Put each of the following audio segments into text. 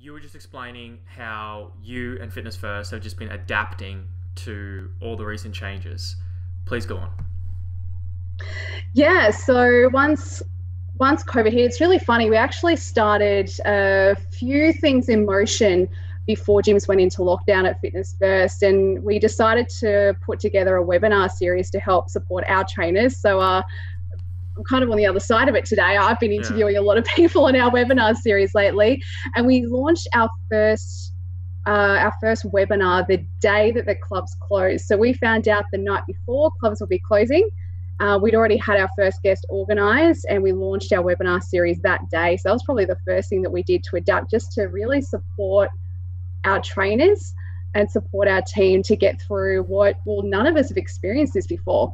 You were just explaining how you and Fitness First have just been adapting to all the recent changes. Please go on. Yeah, so once once COVID hit, it's really funny. We actually started a few things in motion before gyms went into lockdown at Fitness First, and we decided to put together a webinar series to help support our trainers. So, uh, I'm kind of on the other side of it today. I've been interviewing yeah. a lot of people in our webinar series lately, and we launched our first uh, our first webinar the day that the clubs closed. So we found out the night before clubs will be closing. Uh, we'd already had our first guest organised and we launched our webinar series that day. So that was probably the first thing that we did to adapt just to really support our trainers and support our team to get through what, well, none of us have experienced this before.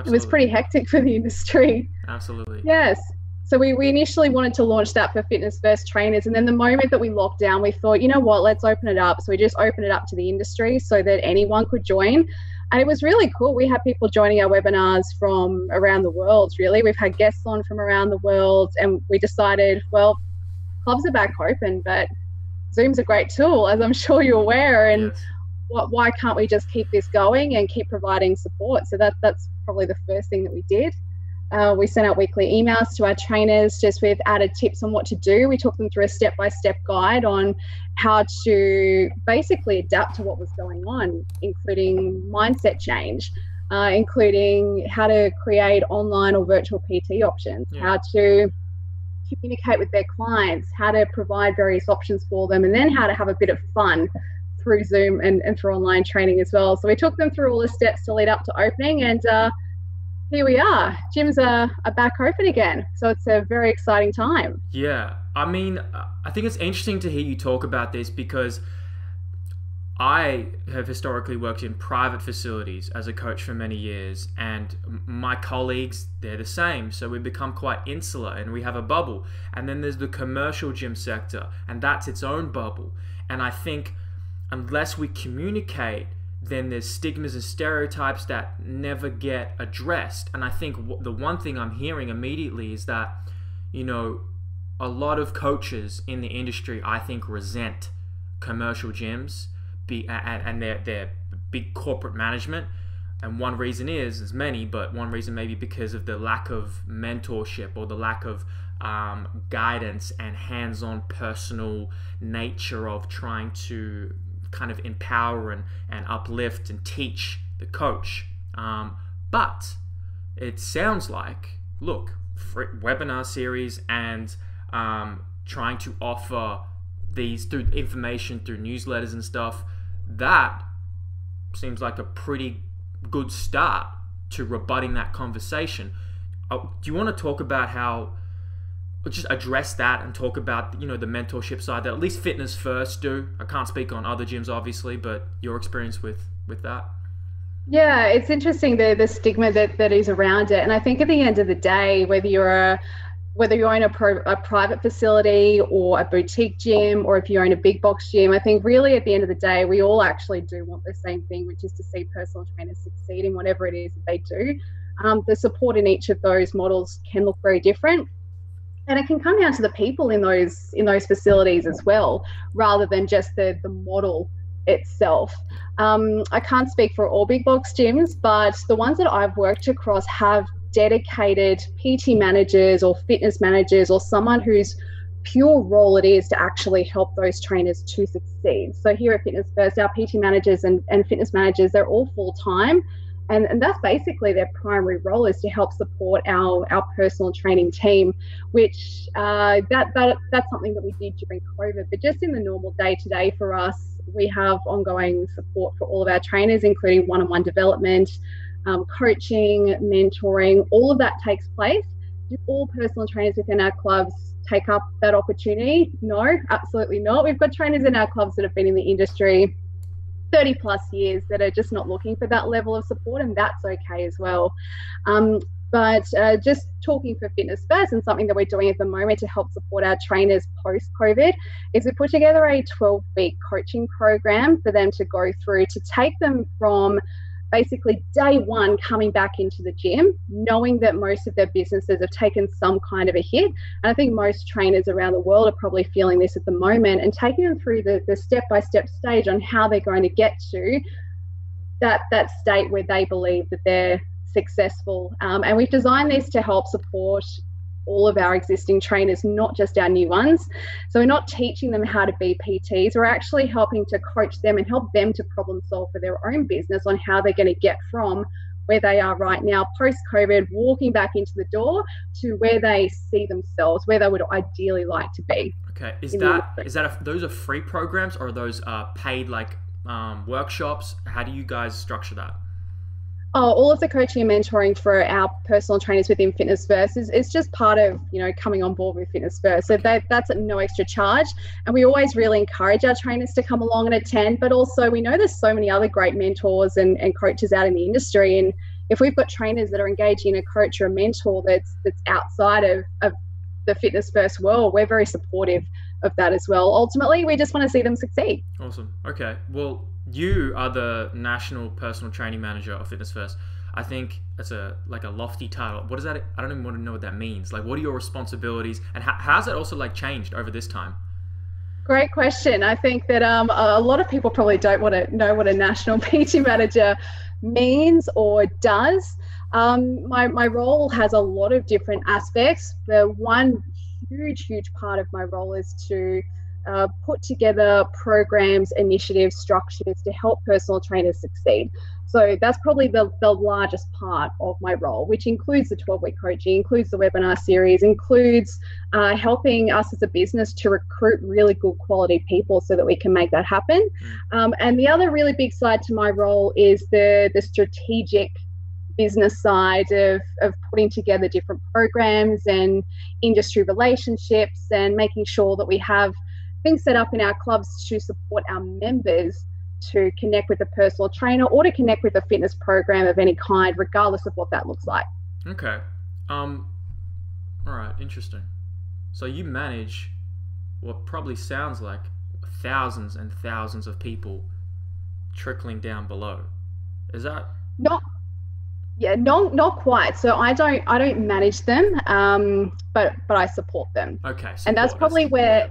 Absolutely. It was pretty hectic for the industry. Absolutely. Yes. So we, we initially wanted to launch that for fitness first trainers. And then the moment that we locked down, we thought, you know what, let's open it up. So we just opened it up to the industry so that anyone could join. And it was really cool. We had people joining our webinars from around the world, really. We've had guests on from around the world. And we decided, well, clubs are back open, but Zoom's a great tool, as I'm sure you're aware. And yes. What, why can't we just keep this going and keep providing support? So that that's probably the first thing that we did. Uh, we sent out weekly emails to our trainers just with added tips on what to do. We took them through a step by step guide on how to basically adapt to what was going on, including mindset change, uh, including how to create online or virtual PT options, yeah. how to communicate with their clients, how to provide various options for them, and then how to have a bit of fun through Zoom and, and through online training as well. So we took them through all the steps to lead up to opening, and uh, here we are. Gyms are, are back open again. So it's a very exciting time. Yeah. I mean, I think it's interesting to hear you talk about this because I have historically worked in private facilities as a coach for many years, and my colleagues, they're the same. So we become quite insular and we have a bubble. And then there's the commercial gym sector, and that's its own bubble. And I think unless we communicate, then there's stigmas and stereotypes that never get addressed. And I think the one thing I'm hearing immediately is that, you know, a lot of coaches in the industry, I think, resent commercial gyms be and, and their their big corporate management. And one reason is, there's many, but one reason maybe because of the lack of mentorship or the lack of um, guidance and hands-on personal nature of trying to kind of empower and, and uplift and teach the coach. Um, but it sounds like, look, webinar series and um, trying to offer these through information through newsletters and stuff that seems like a pretty good start to rebutting that conversation. Uh, do you want to talk about how just address that and talk about you know the mentorship side that at least fitness first do i can't speak on other gyms obviously but your experience with with that yeah it's interesting the the stigma that that is around it and i think at the end of the day whether you're a whether you own a, pro, a private facility or a boutique gym or if you own a big box gym, I think really at the end of the day, we all actually do want the same thing, which is to see personal trainers succeed in whatever it is that they do. Um, the support in each of those models can look very different. And it can come down to the people in those in those facilities as well, rather than just the, the model itself. Um, I can't speak for all big box gyms, but the ones that I've worked across have dedicated PT managers or fitness managers or someone whose pure role it is to actually help those trainers to succeed. So here at Fitness First, our PT managers and, and fitness managers, they're all full time. And, and that's basically their primary role is to help support our, our personal training team, which uh, that, that that's something that we did during COVID. But just in the normal day to day for us, we have ongoing support for all of our trainers, including one on one development, um, coaching, mentoring, all of that takes place. Do all personal trainers within our clubs take up that opportunity? No, absolutely not. We've got trainers in our clubs that have been in the industry 30 plus years that are just not looking for that level of support, and that's okay as well. Um, but uh, just talking for Fitness First and something that we're doing at the moment to help support our trainers post COVID is we put together a 12 week coaching program for them to go through to take them from basically day one coming back into the gym, knowing that most of their businesses have taken some kind of a hit. And I think most trainers around the world are probably feeling this at the moment and taking them through the, the step-by-step stage on how they're going to get to that that state where they believe that they're successful. Um, and we've designed this to help support all of our existing trainers, not just our new ones. So we're not teaching them how to be PTs, we're actually helping to coach them and help them to problem solve for their own business on how they're going to get from where they are right now post COVID, walking back into the door to where they see themselves, where they would ideally like to be. Okay, is that is that a, those are free programs or are those uh, paid like um, workshops? How do you guys structure that? Oh, all of the coaching and mentoring for our personal trainers within Fitness First is, is just part of you know coming on board with Fitness First. So that, that's at no extra charge, and we always really encourage our trainers to come along and attend. But also, we know there's so many other great mentors and, and coaches out in the industry, and if we've got trainers that are engaging a coach or a mentor that's that's outside of, of the Fitness First world, we're very supportive of that as well. Ultimately, we just want to see them succeed. Awesome. Okay. Well, you are the national personal training manager of Fitness First. I think that's a like a lofty title. What is that? I don't even want to know what that means. Like, what are your responsibilities, and how, how's that also like changed over this time? Great question. I think that um, a lot of people probably don't want to know what a national PT manager means or does. Um, my, my role has a lot of different aspects. The one huge, huge part of my role is to uh, put together programs, initiatives, structures to help personal trainers succeed. So that's probably the, the largest part of my role, which includes the 12 week coaching, includes the webinar series, includes uh, helping us as a business to recruit really good quality people so that we can make that happen. Mm. Um, and the other really big side to my role is the, the strategic business side of, of putting together different programs and industry relationships and making sure that we have things set up in our clubs to support our members to connect with a personal trainer or to connect with a fitness program of any kind, regardless of what that looks like. Okay. Um, all right, interesting. So you manage what probably sounds like thousands and thousands of people trickling down below. Is that not? Yeah, not not quite. So I don't I don't manage them, um, but but I support them. Okay, support. and that's probably where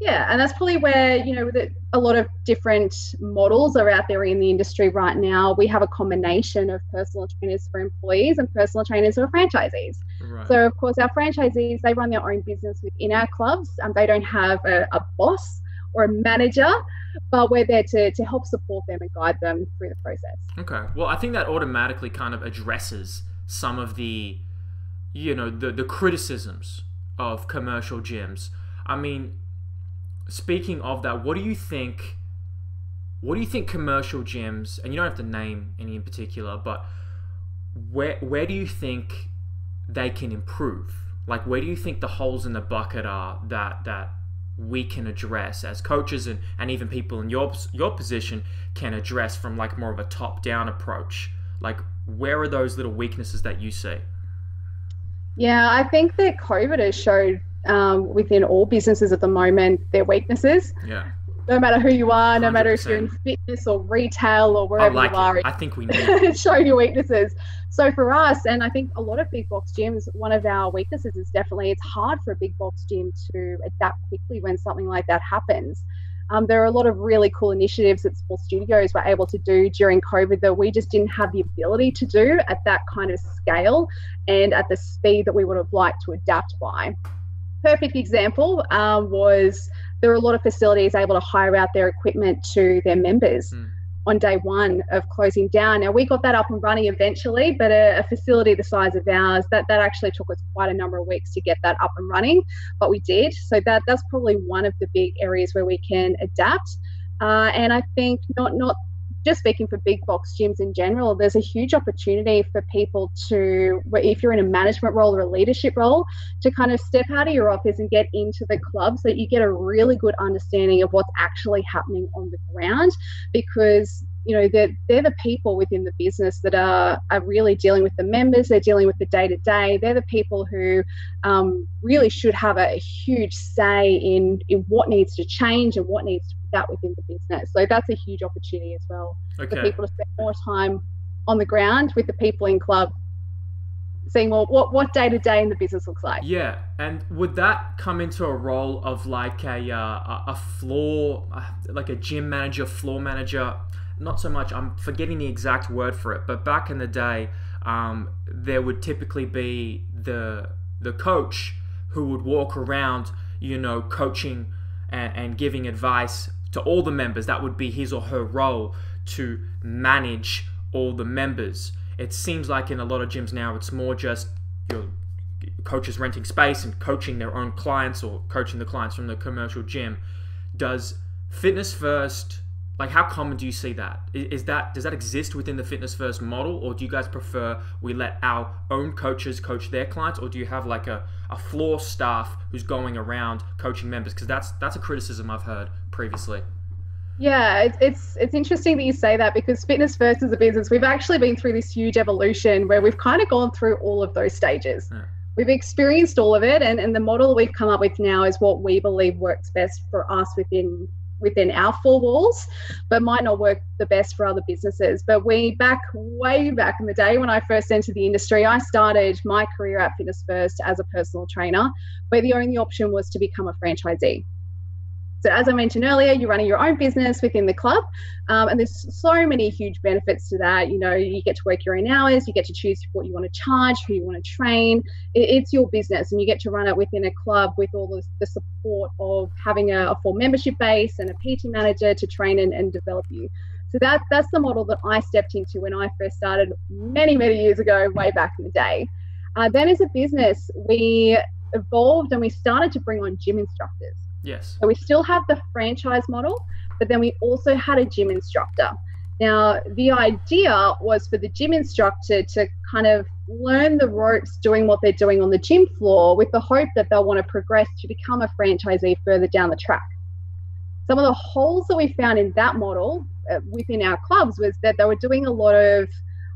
yeah, and that's probably where you know a lot of different models are out there in the industry right now. We have a combination of personal trainers for employees and personal trainers for franchisees. Right. So of course, our franchisees they run their own business within our clubs, and they don't have a, a boss or a manager, but we're there to to help support them and guide them through the process. Okay, well, I think that automatically kind of addresses some of the, you know, the the criticisms of commercial gyms. I mean speaking of that, what do you think? What do you think commercial gyms, and you don't have to name any in particular, but where where do you think they can improve? Like where do you think the holes in the bucket are that that we can address as coaches and, and even people in your your position can address from like more of a top down approach? Like where are those little weaknesses that you see? Yeah, I think that COVID has showed um, within all businesses at the moment their weaknesses. Yeah. No matter who you are, no 100%. matter if you're in fitness or retail or wherever like you are, I think we need show your weaknesses. So for us, and I think a lot of big box gyms, one of our weaknesses is definitely it's hard for a big box gym to adapt quickly when something like that happens. Um, there are a lot of really cool initiatives that small studios were able to do during COVID that we just didn't have the ability to do at that kind of scale and at the speed that we would have liked to adapt by perfect example um, was there were a lot of facilities able to hire out their equipment to their members mm. on day one of closing down. Now we got that up and running eventually, but a, a, facility the size of ours that that actually took us quite a number of weeks to get that up and running, but we did. So that that's probably one of the big areas where we can adapt. Uh, and I think not not just speaking for big box gyms in general, there's a huge opportunity for people to, if you're in a management role or a leadership role, to kind of step out of your office and get into the club so that you get a really good understanding of what's actually happening on the ground because you know they're, they're the people within the business that are, are really dealing with the members they're dealing with the day to day they're the people who um, really should have a, huge say in in what needs to change and what needs to that within the business. So that's a huge opportunity as well. Okay. for people to spend more time on the ground with the people in club seeing well what what day to day in the business looks like. Yeah and would that come into a role of like a uh, a floor uh, like a gym manager floor manager? Not so much i'm forgetting the exact word for it but back in the day um, there would typically be the the coach who would walk around you know coaching and, and giving advice to all the members that would be his or her role to manage all the members. It seems like in a lot of gyms now it's more just your coaches renting space and coaching their own clients or coaching the clients from the commercial gym. Does fitness first like how common do you see that is that does that exist within the fitness first model or do you guys prefer we let our own coaches coach their clients or do you have like a, a floor staff who's going around coaching members because that's that's a criticism i've heard previously yeah, it's, it's it's interesting that you say that because fitness first as a business, we've actually been through this huge evolution where we've kind of gone through all of those stages. Yeah. We've experienced all of it, and, and the model we've come up with now is what we believe works best for us within within our four walls, but might not work the best for other businesses. But we back way back in the day when I first entered the industry, I started my career at Fitness First as a personal trainer, where the only option was to become a franchisee. So, as I mentioned earlier, you're running your own business within the club, um, and there's so many huge benefits to that. You know, you get to work your own hours, you get to choose what you want to charge, who you want to train. It, it's your business, and you get to run it within a club with all the, the support of having a, a full membership base and a PT manager to train and, and develop you. So that that's the model that I stepped into when I first started many many years ago, way back in the day. Uh, then, as a business, we evolved and we started to bring on gym instructors. Yes. So we still have the franchise model, but then we also had a gym instructor. Now, the idea was for the gym instructor to kind of learn the ropes doing what they're doing on the gym floor with the hope that they'll want to progress to become a franchisee further down the track. Some of the holes that we found in that model uh, within our clubs was that they were doing a lot of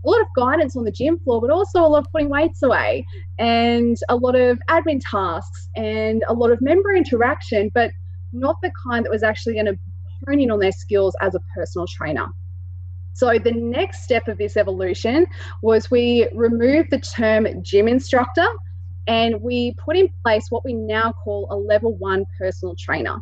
a lot of guidance on the gym floor, but also a lot of putting weights away and a lot of admin tasks and a lot of member interaction, but not the kind that was actually going to hone in on their skills as a personal trainer. So the next step of this evolution was we removed the term gym instructor and we put in place what we now call a level one personal trainer.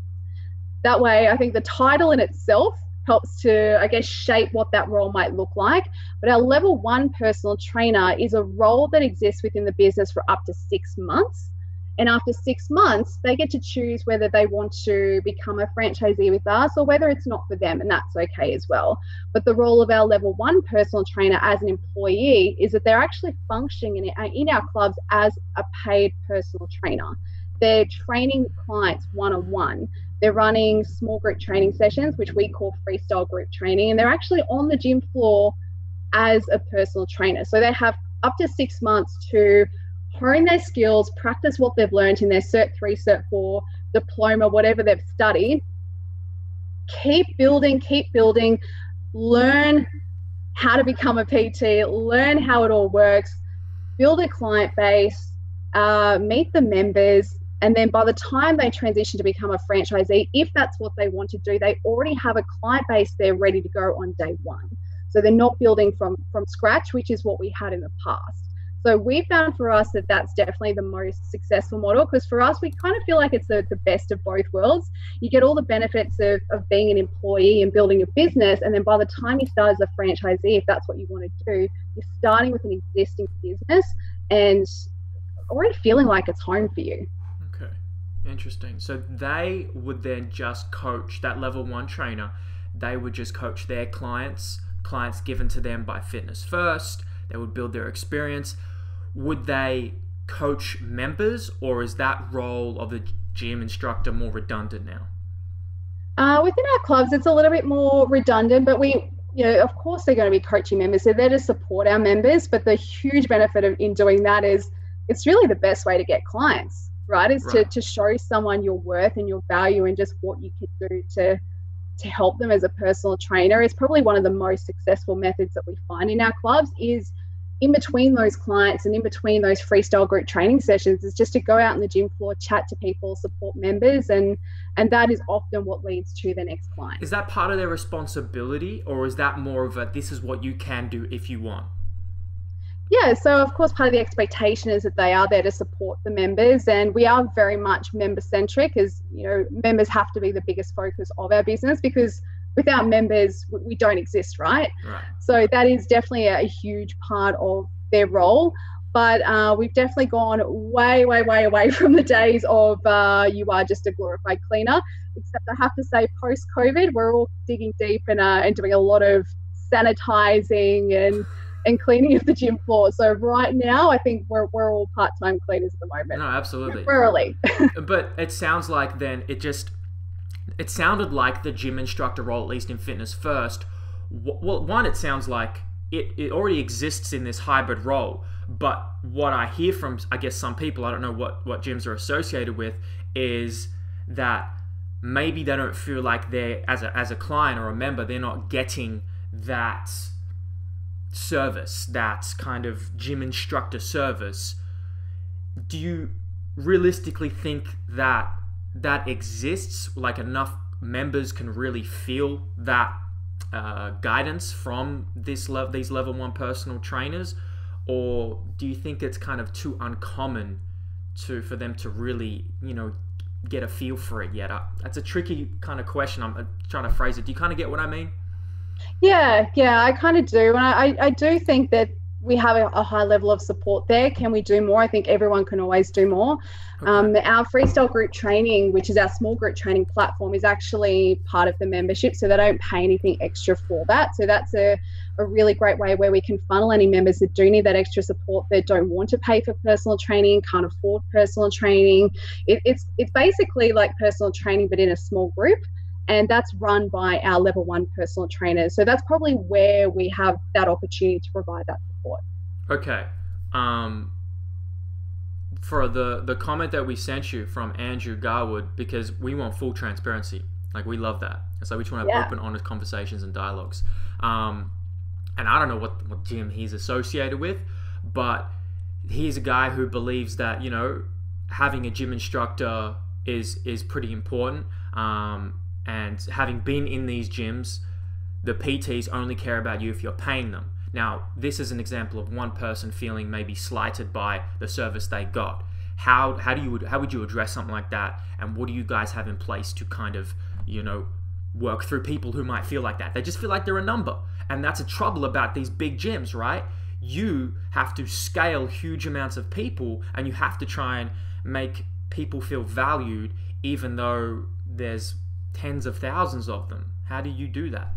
That way, I think the title in itself helps to, I guess, shape what that role might look like. But our level one personal trainer is a role that exists within the business for up to six months. And after six months, they get to choose whether they want to become a franchisee with us or whether it's not for them, and that's okay as well. But the role of our level one personal trainer as an employee is that they're actually functioning in, in our clubs as a paid personal trainer. They're training clients one on one. They're running small group training sessions, which we call freestyle group training, and they're actually on the gym floor as a personal trainer. So they have up to six months to hone their skills, practice what they've learned in their Cert 3, Cert 4, diploma, whatever they've studied. Keep building, keep building, learn how to become a PT, learn how it all works, build a client base, uh, meet the members, and then by the time they transition to become a franchisee, if that's what they want to do, they already have a client base there ready to go on day one. So they're not building from from scratch, which is what we had in the past. So we found for us that that's definitely the most successful model because for us, we kind of feel like it's the, the best of both worlds. You get all the benefits of, of being an employee and building a business. And then by the time you start as a franchisee, if that's what you want to do, you're starting with an existing business and already feeling like it's home for you. Interesting. So they would then just coach that level one trainer. They would just coach their clients, clients given to them by Fitness First. They would build their experience. Would they coach members, or is that role of the gym instructor more redundant now? Uh, within our clubs, it's a little bit more redundant, but we, you know, of course, they're going to be coaching members. They're there to support our members, but the huge benefit of in doing that is it's really the best way to get clients right? Is right. To, to show someone your worth and your value and just what you can do to to help them as a personal trainer is probably one of the most successful methods that we find in our clubs is in between those clients and in between those freestyle group training sessions is just to go out on the gym floor, chat to people, support members, and and that is often what leads to the next client. Is that part of their responsibility, or is that more of a this is what you can do if you want? Yeah, so of course, part of the expectation is that they are there to support the members, and we are very much member centric. As you know, members have to be the biggest focus of our business because without members, we don't exist, right? Right. So that is definitely a huge part of their role. But uh, we've definitely gone way, way, way away from the days of uh, you are just a glorified cleaner. Except I have to say, post COVID, we're all digging deep and, uh, and doing a lot of sanitizing and and cleaning of the gym floor. So right now, I think we're, we're all part time cleaners at the moment. No, absolutely. Temporarily. but it sounds like then it just it sounded like the gym instructor role, at least in fitness first. Well, one, it sounds like it, it already exists in this hybrid role. But what I hear from, I guess, some people, I don't know what, what gyms are associated with, is that maybe they don't feel like they're, as a, as a client or a member, they're not getting that service, that kind of gym instructor service. Do you realistically think that that exists, like enough members can really feel that uh, guidance from this le- these level one personal trainers, or do you think it's kind of too uncommon to for them to really you know get a feel for it yet? Uh, that's a tricky kind of question. I'm uh, trying to phrase it. Do you kind of get what I mean? Yeah, yeah, I kind of do, and I, I do think that we have a, a, high level of support there. Can we do more? I think everyone can always do more. Okay. Um, our freestyle group training, which is our small group training platform, is actually part of the membership, so they don't pay anything extra for that. So that's a, a really great way where we can funnel any members that do need that extra support that don't want to pay for personal training, can't afford personal training. It, it's it's basically like personal training, but in a small group and that's run by our level one personal trainers. So that's probably where we have that opportunity to provide that support. Okay. Um, for the the comment that we sent you from Andrew Garwood, because we want full transparency. Like we love that. So we just want to have yeah. open, honest conversations and dialogues. Um, and I don't know what what gym he's associated with, but he's a guy who believes that you know having a gym instructor is is pretty important. Um, and having been in these gyms, the PTs only care about you if you're paying them. Now, this is an example of one person feeling maybe slighted by the service they got. How how do you how would you address something like that? And what do you guys have in place to kind of you know work through people who might feel like that? They just feel like they're a number, and that's a trouble about these big gyms, right? You have to scale huge amounts of people, and you have to try and make people feel valued, even though there's tens of thousands of them. How do you do that?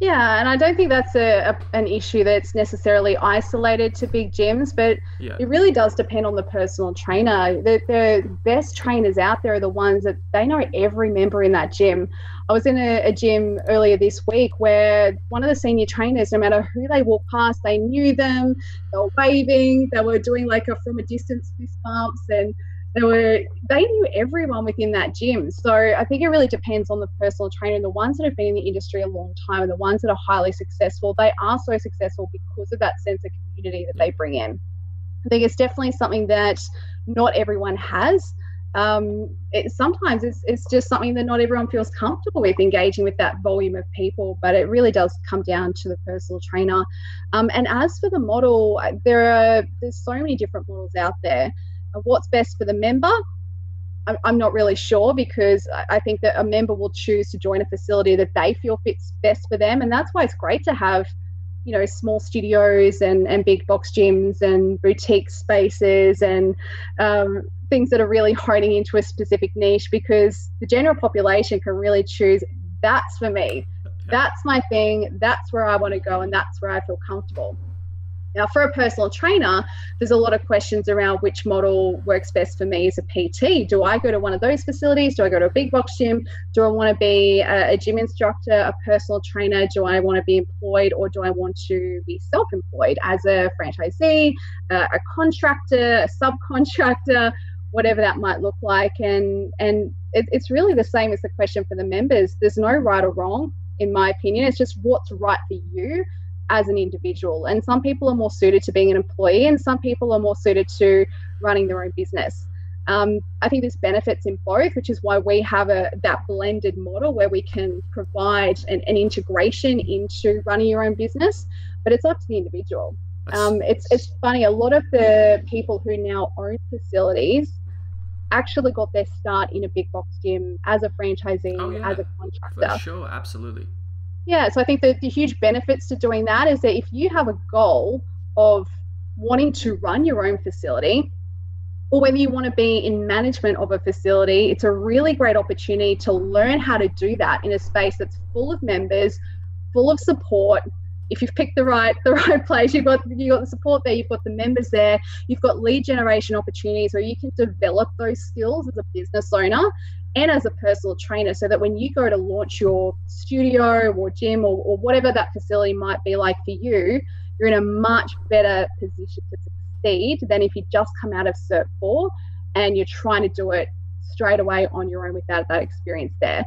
Yeah, and I don't think that's a, a, an issue that's necessarily isolated to big gyms, but yeah. it really does depend on the personal trainer. The, the best trainers out there are the ones that they know every member in that gym. I was in a, a gym earlier this week where one of the senior trainers, no matter who they walked past, they knew them, they were waving, they were doing like a from a distance fist bumps and they were they knew everyone within that gym. So I think it really depends on the personal trainer. The ones that have been in the industry a long time and the ones that are highly successful, they are so successful because of that sense of community that they bring in. I think it's definitely something that not everyone has. Um, it, sometimes it's, it's just something that not everyone feels comfortable with engaging with that volume of people, but it really does come down to the personal trainer. Um, and as for the model, there are there's so many different models out there what's best for the member I'm not really sure because I think that a member will choose to join a facility that they feel fits best for them. And that's why it's great to have, you know, small studios and, and big box gyms and boutique spaces and um, things that are really honing into a specific niche because the general population can really choose that's for me. That's my thing. That's where I want to go and that's where I feel comfortable. Now, for a personal trainer, there's a lot of questions around which model works best for me as a PT. Do I go to one of those facilities? Do I go to a big box gym? Do I want to be a, gym instructor, a personal trainer? Do I want to be employed or do I want to be self employed as a franchisee, a, a contractor, a subcontractor? whatever that might look like and and it, it's really the same as the question for the members there's no right or wrong in my opinion it's just what's right for you as an individual. And some people are more suited to being an employee, and some people are more suited to running their own business. Um, I think there's benefits in both, which is why we have a that blended model where we can provide an, an integration into running your own business, but it's up to the individual. Um, it's it's funny. A lot of the people who now own facilities actually got their start in a big box gym as a franchisee, oh, yeah. as a contractor. For sure, absolutely. Yeah, so I think that the huge benefits to doing that is that if you have a goal of wanting to run your own facility, or whether you want to be in management of a facility, it's a really great opportunity to learn how to do that in a space that's full of members, full of support. If you've picked the right the right place, you've got you've got the support there, you've got the members there, you've got lead generation opportunities where you can develop those skills as a business owner and as a personal trainer so that when you go to launch your studio or gym or, or whatever that facility might be like for you, you're in a much better position to succeed than if you just come out of Cert 4 and you're trying to do it straight away on your own without that experience there.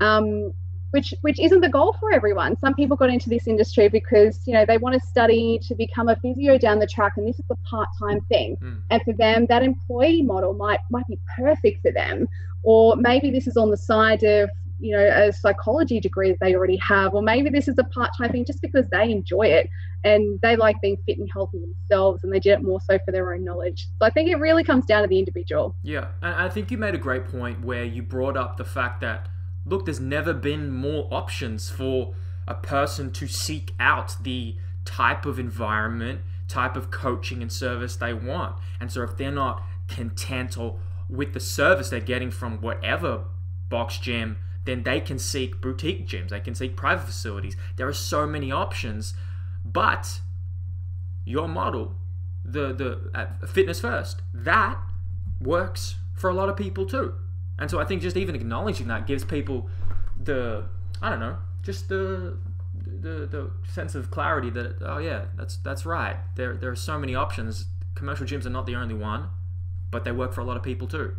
Um, which which isn't the goal for everyone. Some people got into this industry because you know they want to study to become a physio down the track, and this is a part-time thing. Mm. And for them, that employee model might might be perfect for them. Or maybe this is on the side of you know a psychology degree that they already have or maybe this is a part-time thing just because they enjoy it and they like being fit and healthy themselves and they did it more so for their own knowledge so i think it really comes down to the individual yeah and i think you made a great point where you brought up the fact that look, there's never been more options for a person to seek out the type of environment, type of coaching and service they want. And so if they're not content or with the service they're getting from whatever box gym, then they can seek boutique gyms, they can seek private facilities. There are so many options, but your model, the the uh, fitness first, that works for a lot of people too. And so I think just even acknowledging that gives people the I don't know, just the the the sense of clarity that oh yeah, that's that's right. There there are so many options. Commercial gyms are not the only one, but they work for a lot of people too.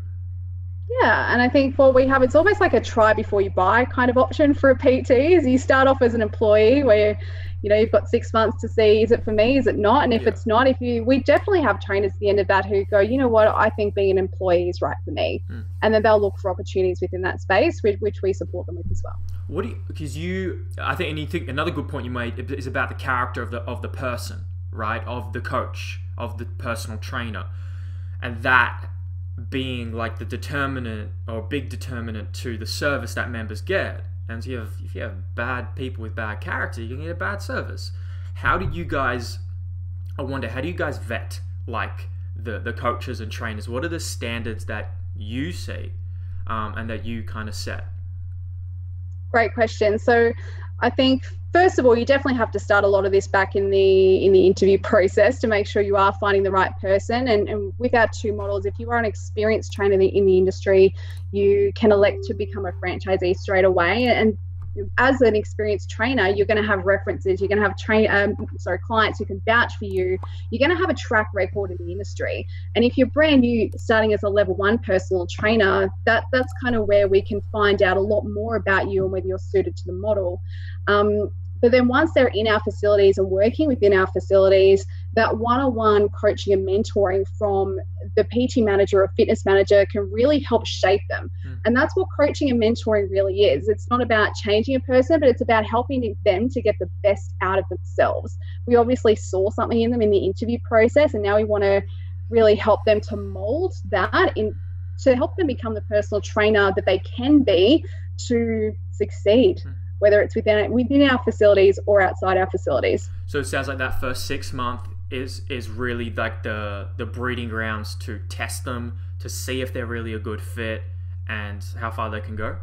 Yeah, and I think what we have, it's almost like a try before you buy kind of option for a PT. Is you start off as an employee where you know you've got six months to see is it for me is it not and if yeah. it's not if you we definitely have trainers at the end of that who go you know what i think being an employee is right for me mm. and then they'll look for opportunities within that space which, which we support them with as well what do you because you i think and you think another good point you made is about the character of the of the person right of the coach of the personal trainer and that being like the determinant or big determinant to the service that members get and so you have, if you have bad people with bad character, you can get a bad service. How do you guys, I wonder, how do you guys vet like the, the coaches and trainers? What are the standards that you see um, and that you kind of set? Great question. So I think first of all, you definitely have to start a lot of this back in the in the interview process to make sure you are finding the right person. And, and with our two models, if you are an experienced trainer in the, in the industry, you can elect to become a franchisee straight away. And as an experienced trainer, you're going to have references. You're going to have train, um, sorry, clients who can vouch for you. You're going to have a track record in the industry. And if you're brand new, starting as a level one personal trainer, that that's kind of where we can find out a lot more about you and whether you're suited to the model. Um, but then once they're in our facilities and working within our facilities, that one on one coaching and mentoring from the PT manager or fitness manager can really help shape them. Mm. And that's what coaching and mentoring really is. It's not about changing a person, but it's about helping them to get the best out of themselves. We obviously saw something in them in the interview process, and now we want to really help them to mold that in to help them become the personal trainer that they can be to succeed. Mm whether it's within within our facilities or outside our facilities. So it sounds like that first six month is is really like the the breeding grounds to test them to see if they're really a good fit and how far they can go.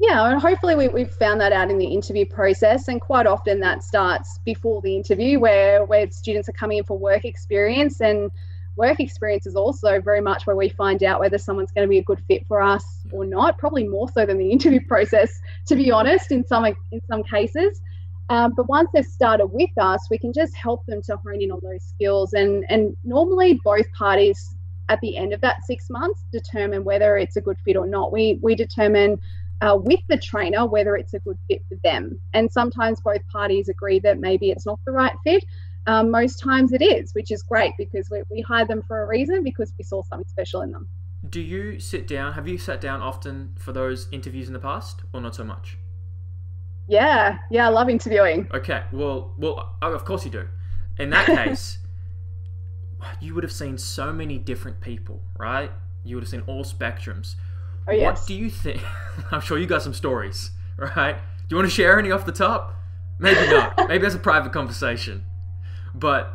Yeah, and hopefully we, we've found that out in the interview process. And quite often that starts before the interview, where where students are coming in for work experience and work experience is also very much where we find out whether someone's going to be a good fit for us or not probably more so than the interview process to be honest in some in some cases um, but once they've started with us we can just help them to hone in on those skills and and normally both parties at the end of that six months determine whether it's a good fit or not we we determine uh, with the trainer whether it's a good fit for them. And sometimes both parties agree that maybe it's not the right fit. Um, most times it is, which is great because we, we hire them for a reason because we saw something special in them. Do you sit down? Have you sat down often for those interviews in the past, or not so much? Yeah, yeah, I love interviewing. Okay, well, well, oh, of course you do. In that case, you would have seen so many different people, right? You would have seen all spectrums. Oh, yes. What do you think? I'm sure you got some stories, right? Do you want to share any off the top? Maybe not. Maybe that's a private conversation. But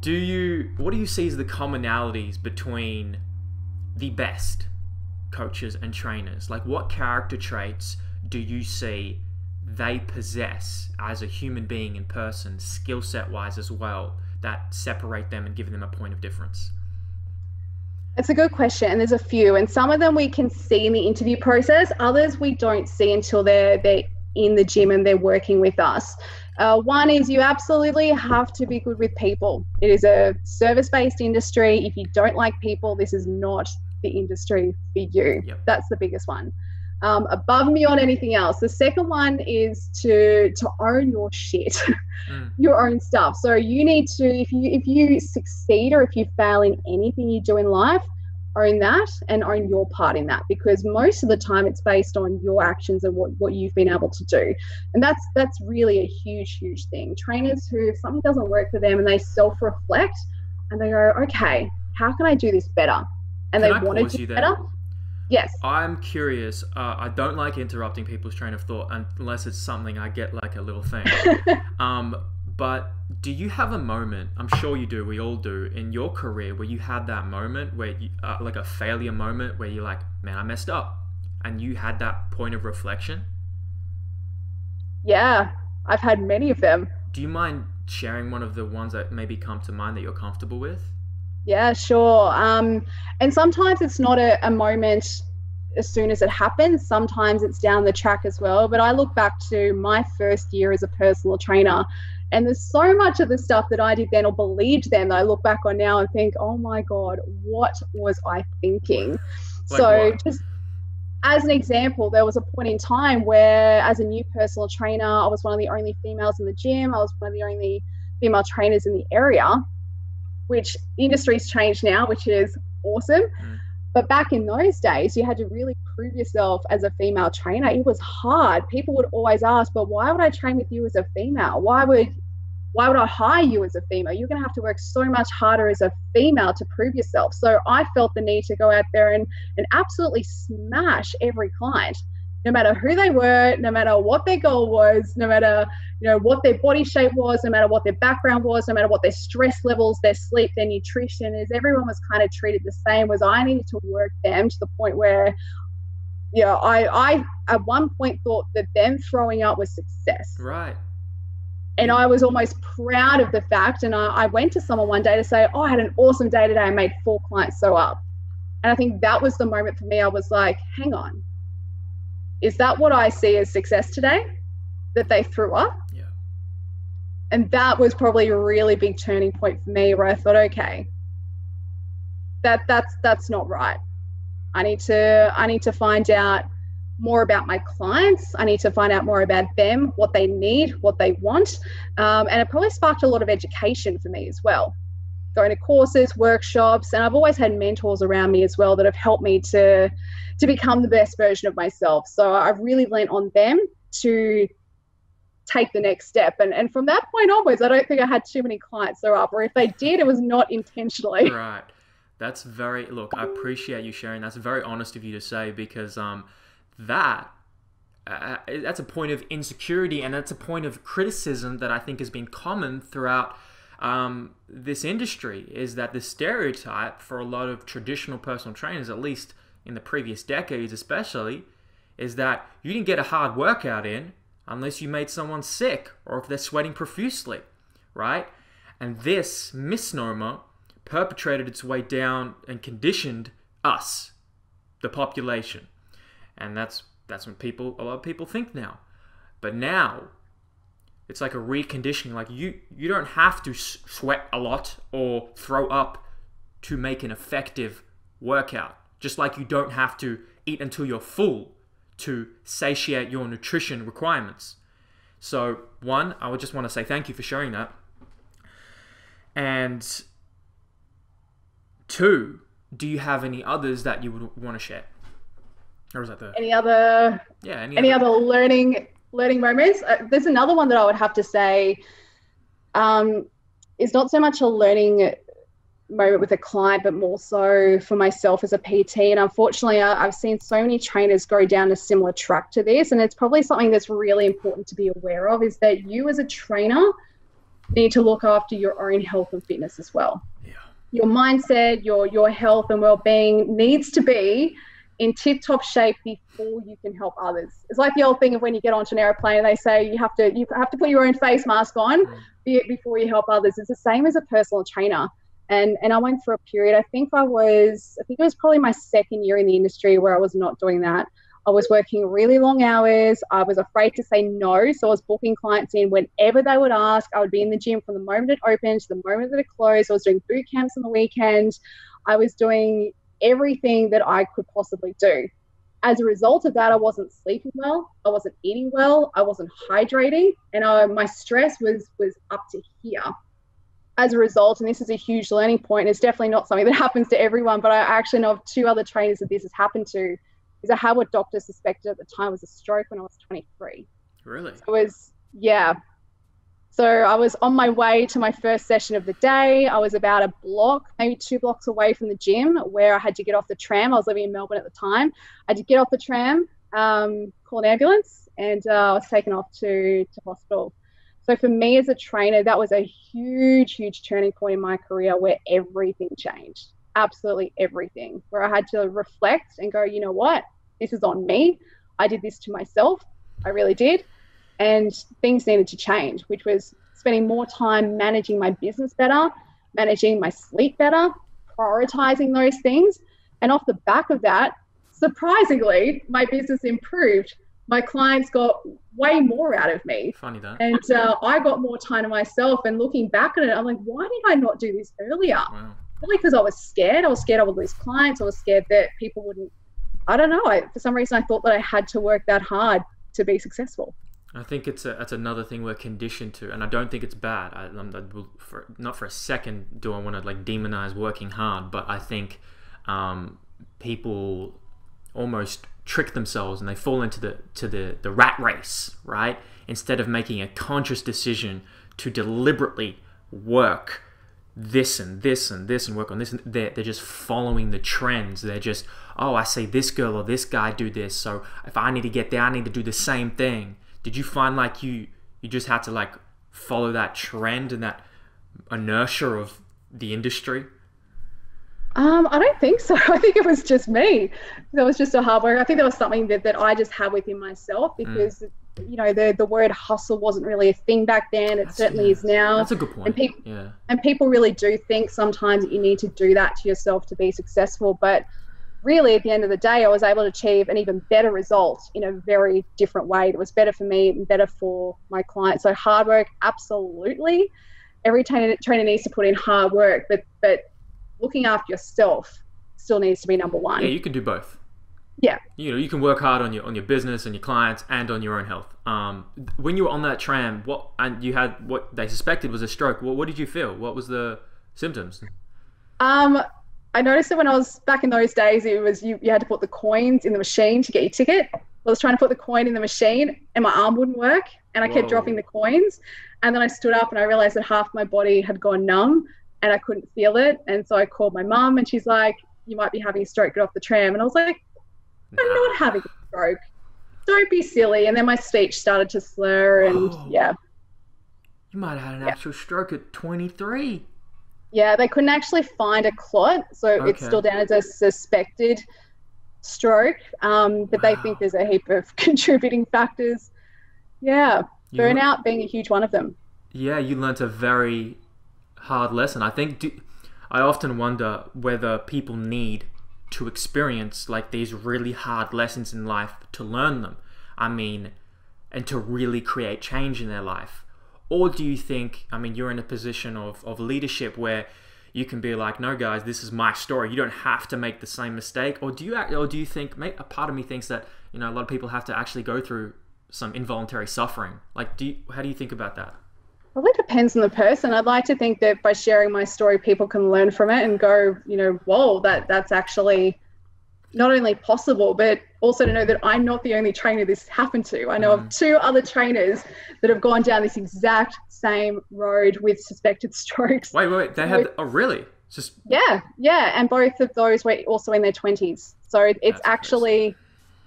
do you? What do you see as the commonalities between the best coaches and trainers? Like, what character traits do you see they possess as a human being in person, skill set wise as well, that separate them and give them a point of difference? It's a good question, and there's a few, and some of them we can see in the interview process. Others we don't see until they're they're in the gym and they're working with us. Uh, one is you absolutely have to be good with people. It is a service-based industry. If you don't like people, this is not the industry for you. Yep. That's the biggest one. Um, above and beyond anything else. The second one is to to own your shit, Mm. your own stuff. So you need to if you if you succeed or if you fail in anything you do in life, own that and own your part in that because most of the time it's based on your actions and what, what you've been able to do. And that's that's really a huge, huge thing. Trainers who if something doesn't work for them and they self-reflect and they go, okay, how can I do this better? And Can they I want to do you there? better. Yes. I'm curious. Uh, I don't like interrupting people's train of thought unless it's something I get like a little thing. um, but do you have a moment? I'm sure you do. We all do in your career where you had that moment where you, uh, like a failure moment where you're like, man, I messed up, and you had that point of reflection. Yeah. I've had many of them. Do you mind sharing one of the ones that maybe come to mind that you're comfortable with? Yeah, sure. Um, and sometimes it's not a, a moment as soon as it happens. Sometimes it's down the track as well. But I look back to my first year as a personal trainer, and there's so much of the stuff that I did then or believed then that I look back on now and think, oh my God, what was I thinking? Like so what? just as an example, there was a point in time where, as a new personal trainer, I was one of the only females in the gym. I was one of the only female trainers in the area, which the industry's changed now, which is awesome. Mm. But back in those days, you had to really prove yourself as a female trainer. It was hard. People would always ask, "But why would I train with you as a female? Why would why would I hire you as a female? You're going to have to work so much harder as a female to prove yourself. So I felt the need to go out there and, and absolutely smash every client, no matter who they were, no matter what their goal was, no matter you know what their body shape was, no matter what their background was, no matter what their stress levels, their sleep, their nutrition is. Everyone was kind of treated the same. Was I needed to work them to the point where you know, I, I at one point thought that them throwing up was success Right. and I was almost proud of the fact. And I, I went to someone one day to say, "Oh, I had an awesome day today. I made four clients sew up." And I think that was the moment for me. I was like, "Hang on, is that what I see as success today? That they threw up?" Yeah. And that was probably a really big turning point for me, where I thought, "Okay, that that's that's not right. I need to I need to find out." more about my clients. I need to find out more about them, what they need, what they want. Um, and it probably sparked a lot of education for me as well. Going to courses, workshops, and I've always had mentors around me as well that have helped me to to become the best version of myself. So I've really leaned on them to take the next step. And and from that point onwards, I don't think I had too many clients are up, or if they did, it was not intentionally. Right. That's very look. I appreciate you sharing. That's very honest of you to say because um, that uh, that's a point of insecurity and that's a point of criticism that I think has been common throughout um, this industry. Is that the stereotype for a lot of traditional personal trainers, at least in the previous decades, especially, is that you didn't get a hard workout in unless you made someone sick or if they're sweating profusely, right? And this misnomer perpetrated its way down and conditioned us, the population. And that's that's what people a lot of people think now. But now it's like a reconditioning like you you don't have to sweat a lot or throw up to make an effective workout. Just like you don't have to eat until you're full to satiate your nutrition requirements. So, one, I would just want to say thank you for sharing that. And two, do you have any others that you would want to share? Or is that the Any other yeah? Any, any other? other learning learning moments? Uh, there's another one that I would have to say um, is not so much a learning moment with a client, but more so for myself as a PT. And unfortunately, I, I've seen so many trainers go down a similar track to this, and it's probably something that's really important to be aware of. Is that you as a trainer need to look after your own health and fitness as well. Yeah. Your mindset, your your health and well-being needs to be in tip-top shape before you can help others. It's like the old thing of when you get onto an airplane and they say you have to you have to put your own face mask on Mm. before you help others. It's the same as a personal trainer. And and I went through a period. I think I was I think it was probably my second year in the industry where I was not doing that. I was working really long hours. I was afraid to say no, so I was booking clients in whenever they would ask. I would be in the gym from the moment it opened to the moment that it closed. I was doing boot camps on the weekend. I was doing everything that I could possibly do. As a result of that, I wasn't sleeping well. I wasn't eating well. I wasn't hydrating, and I, my stress was was up to here. As a result, and this is a huge learning point, it's definitely not something that happens to everyone, but I actually know of two other trainers that this has happened to. Is I had what doctors suspected at the time was a stroke when I was 23 Really? it was yeah so i was on my way to my first session of the day. I was about a block maybe two blocks away from the gym where i had to get off the tram. I was living in melbourne at the time. I had to get off the tram um, call an ambulance and uh, i was taken off to, to hospital. So for me as a trainer that was a huge huge turning point in my career where everything changed. Absolutely everything. Where i had to reflect and go you know what? This is on me. I did this to myself. I really did and things needed to change, which was spending more time managing my business better, managing my sleep better, prioritizing those things. And off the back of that, surprisingly, my business improved. My clients got way more out of me. Funny that. And uh, I got more time to myself. And looking back at it, I'm like, why did I not do this earlier? Wow. Probably because I was scared. I was scared I would lose clients. I was scared that people wouldn't. I don't know. I, for some reason, I thought that I had to work that hard to be successful. I think it's a, that's another thing we're conditioned to, and I don't think it's bad. I, I for, not for a second do I want to like demonize working hard, but I think um, people almost trick themselves and they fall into the to the the rat race, right? Instead of making a conscious decision to deliberately work this and this and this and work on this and they're, they're just following the trends they're just oh i see this girl or this guy do this so if i need to get there i need to do the same thing did you find like you you just had to like follow that trend and that inertia of the industry Um, I don't think so. I think it was just me. That was just a hard work. I think that was something that, that I just had within myself because, you know, the, the word hustle wasn't really a thing back then. It That's- certainly yeah, is now. that's a good point And people, yeah and people really do think sometimes that you need to do that to yourself to be successful. But really, at the end of the day, I was able to achieve an even better result in a very different way. It was better for me and better for my clients. So hard work, absolutely. Every trainer, trainer needs to put in hard work, but but looking after yourself still needs to be number one. yeah you can do both Yeah. you know you can work hard on your on your business and your clients and on your own health um when you were on that tram what and you had what they suspected was a stroke what, what did you feel what was the symptoms Um, I noticed that when I was back in those days, it was you, you had to put the coins in the machine to get your ticket. I was trying to put the coin in the machine and my arm wouldn't work, and I kept dropping the coins. And then I stood up and I realized that half my body had gone numb and I couldn't feel it. And so I called my mum, and she's like, "You might be having a stroke. Get off the tram." And I was like, "I'm Nah. not having a stroke. Don't be silly." And then my speech started to slur, and Oh. yeah, you might have had an Yeah. actual stroke at 23 Yeah, they couldn't actually find a clot, so it's still down as a suspected stroke. Um, but they think there's a heap of contributing factors. Yeah, You- burnout being a huge one of them. Yeah, you learnt a very hard lesson. I think do, I often wonder whether people need to experience like these really hard lessons in life to learn them. I mean, and to really create change in their life. Or do you think, I mean, you're in a position of, of leadership where you can be like, no, guys, this is my story. You don't have to make the same mistake. Or do you act, or do you think, a part of me thinks that, you know a lot of people have to actually go through some involuntary suffering. Like, do you, how do you think about that? Well, it depends on the person. I'd like to think that by sharing my story, people can learn from it and go, you know, whoa, that that's actually not only possible, but also to know that I'm not the only trainer this happened to. I know mm. of two other trainers that have gone down this exact same road with suspected strokes. Wait, wait, wait. they had, oh, really? Just yeah, yeah, and both of those were also in their 20s. So it's actually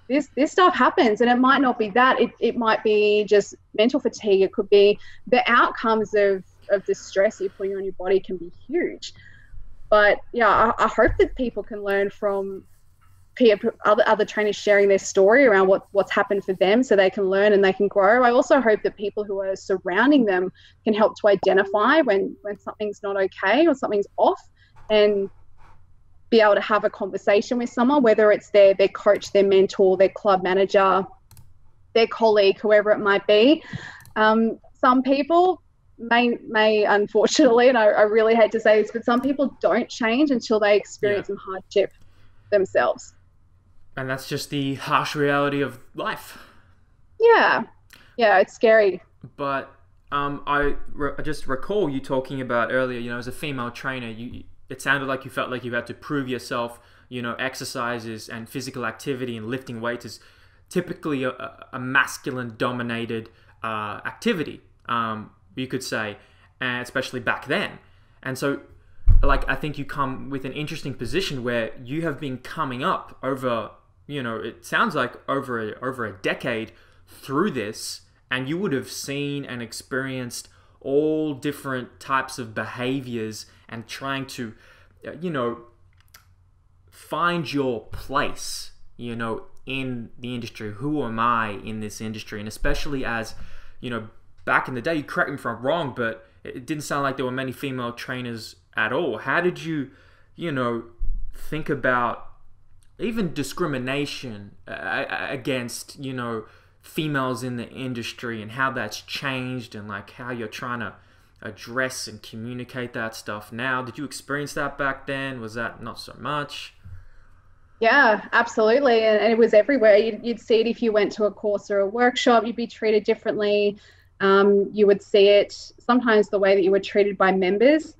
this this stuff happens, and it might not be that. It it might be just mental fatigue. It could be the outcomes of of the stress you're putting on your body can be huge. But yeah, I, I hope that people can learn from peer other other trainers sharing their story around what what's happened for them so they can learn and they can grow. I also hope that people who are surrounding them can help to identify when when something's not okay or something's off and be able to have a conversation with someone whether it's their their coach their mentor their club manager their colleague whoever it might be. Um, some people may may unfortunately and I, I, really hate to say this but some people don't change until they experience yeah. some hardship themselves and that's just the harsh reality of life. Yeah, yeah, it's scary. But um, I, re- I just recall you talking about earlier. You know, as a female trainer, you it sounded like you felt like you had to prove yourself. You know, exercises and physical activity and lifting weights is typically a, a masculine-dominated uh, activity. Um, you could say, and especially back then. And so like I think you come with an interesting position where you have been coming up over you know, it sounds like over a, over a decade through this, and you would have seen and experienced all different types of behaviors and trying to, uh, you know, find your place, you know, in the industry. Who am I in this industry? And especially as, you know, back in the day, you correct me if I'm wrong, but it didn't sound like there were many female trainers at all. How did you, you know, think about even discrimination uh, against you know females in the industry and how that's changed and like how you're trying to address and communicate that stuff now. Did you experience that back then? Was that not so much? Yeah absolutely. And, it was everywhere. You'd, you'd see it if you went to a course or a workshop you'd be treated differently. Um, you would see it sometimes the way that you were treated by members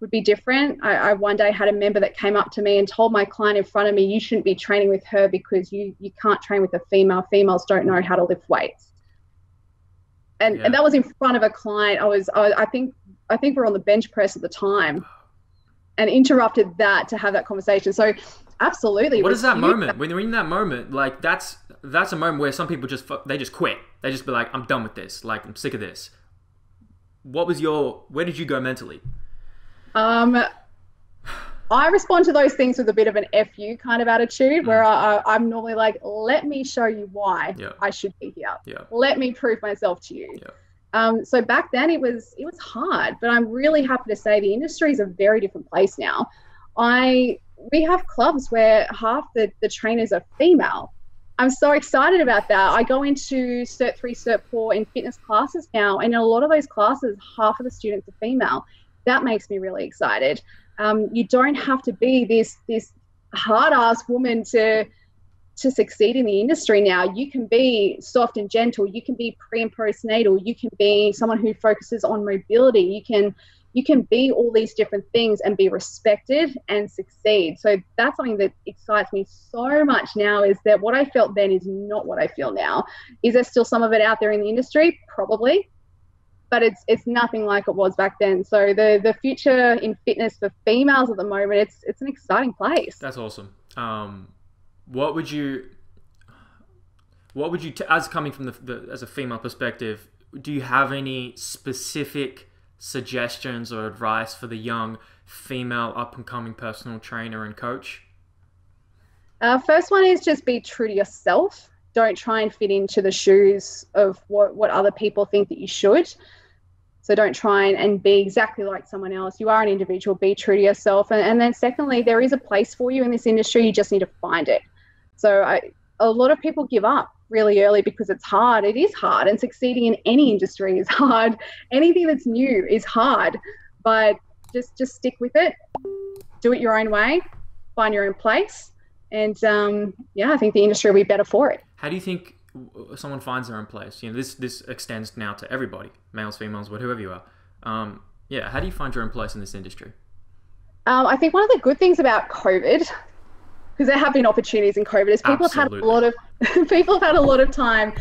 would be different. I, I, one day had a member that came up to me and told my client in front of me, "You shouldn't be training with her because you you can't train with a female. Females don't know how to lift weights." And yeah. and that was in front of a client. I was, I, I think I think we are on the bench press at the time, and interrupted that to have that conversation. So absolutely. What is that moment when you're in that moment? Like that's that's a moment where some people just they just quit. They just be like, "I'm done with this. Like I'm sick of this." What was your? Where did you go mentally? Um, I respond to those things with a bit of an fu kind of attitude, where mm. I, am normally like, "Let me show you why yeah. I should be here. Yeah. Let me prove myself to you." Yeah. Um, so back then it was it was hard, but I'm really happy to say the industry is a very different place now. I we have clubs where half the, the trainers are female. I'm so excited about that. I go into Cert 3, Cert 4 in fitness classes now, and in a lot of those classes, half of the students are female that makes me really excited. Um, you don't have to be this this hard ass woman to to succeed in the industry now. You can be soft and gentle. You can be pre and postnatal. You can be someone who focuses on mobility. You can you can be all these different things and be respected and succeed. So that's something that excites me so much now is that what I felt then is not what I feel now. Is there still some of it out there in the industry? Probably but it's it's nothing like it was back then. So the the future in fitness for females at the moment, it's it's an exciting place. That's awesome. Um, what would you what would you t- as coming from the, the as a female perspective? Do you have any specific suggestions or advice for the young female up and coming personal trainer and coach? Uh, first one is just be true to yourself. Don't try and fit into the shoes of what, what other people think that you should. So don't try and, and be exactly like someone else. You are an individual, be true to yourself. And, and then, secondly, there is a place for you in this industry. You just need to find it. So I, a lot of people give up really early because it's hard. It is hard, and succeeding in any industry is hard. Anything that's new is hard, but just just stick with it. Do it your own way. Find your own place. And um, yeah, I think the industry will be better for it. How do you think someone finds their own place? You know, this this extends now to everybody, males, females, whatever you are. Um, yeah, how do you find your own place in this industry? Um, I think one of the good things about COVID, because there have been opportunities in COVID, is people Absolutely. have had a lot of people have had a lot of time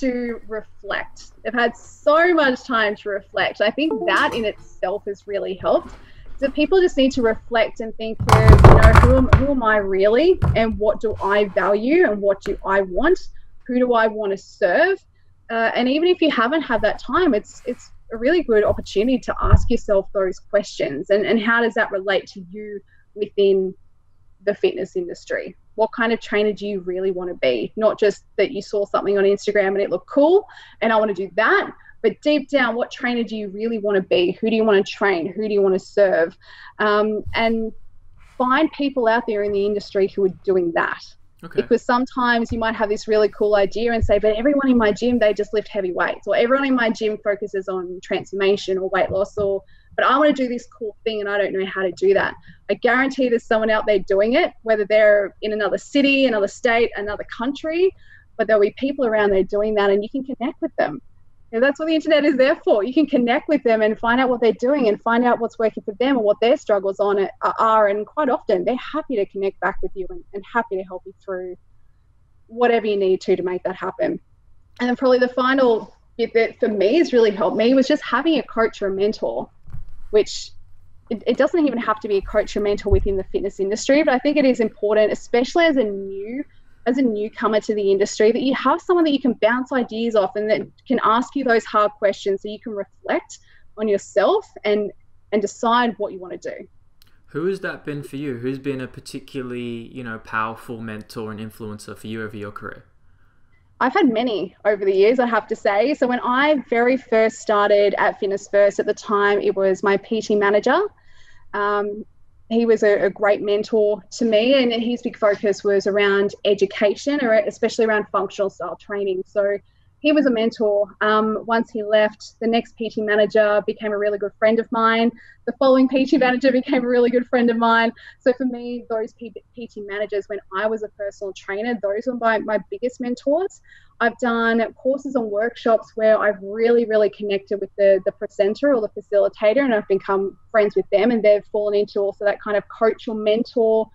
to reflect. They've had so much time to reflect. I think that in itself has really helped. So people just need to reflect and think you know, who am, who am I really, and what do I value, and what do I want? Who do I want to serve? Uh, and even if you haven't had that time, it's it's a really good opportunity to ask yourself those questions. And, and how does that relate to you within the fitness industry? What kind of trainer do you really want to be? Not just that you saw something on instagram and it looked cool and i want to do that but deep down what trainer do you really want to be? Who do you want to train? Who do you want to serve? Um, and find people out there in the industry who are doing that Okay. Because sometimes you might have this really cool idea and say, but everyone in my gym, they just lift heavy weights, or everyone in my gym focuses on transformation or weight loss, or, but I want to do this cool thing and I don't know how to do that. I guarantee there's someone out there doing it, whether they're in another city, another state, another country, but there'll be people around there doing that and you can connect with them that's what the internet is there for. You can connect with them and find out what they're doing and find out what's working for them and what their struggles on it are. And quite often, they're happy to connect back with you and, and happy to help you through whatever you need to to make that happen. And then probably the final bit that for me has really helped me was just having a coach or a mentor, which it, it doesn't even have to be a coach or mentor within the fitness industry, but I think it is important, especially as a new as a newcomer to the industry that you have someone that you can bounce ideas off and that can ask you those hard questions so you can reflect on yourself and and decide what you want to do who has that been for you who's been a particularly you know powerful mentor and influencer for you over your career I've had many over the years, I have to say. So, when I very first started at Fitness First, at the time, it was my PT manager. Um, he was a, a, great mentor to me, and his big focus was around education, or especially around functional style training. So he was a mentor. Um, once he left, the next PT manager became a really good friend of mine. The following PT manager became a really good friend of mine. So for me, those PT managers, when I was a personal trainer, those were my, my biggest mentors. I've done courses and workshops where I've really, really connected with the, the presenter or the facilitator, and I've become friends with them, and they've fallen into also that kind of coach or mentor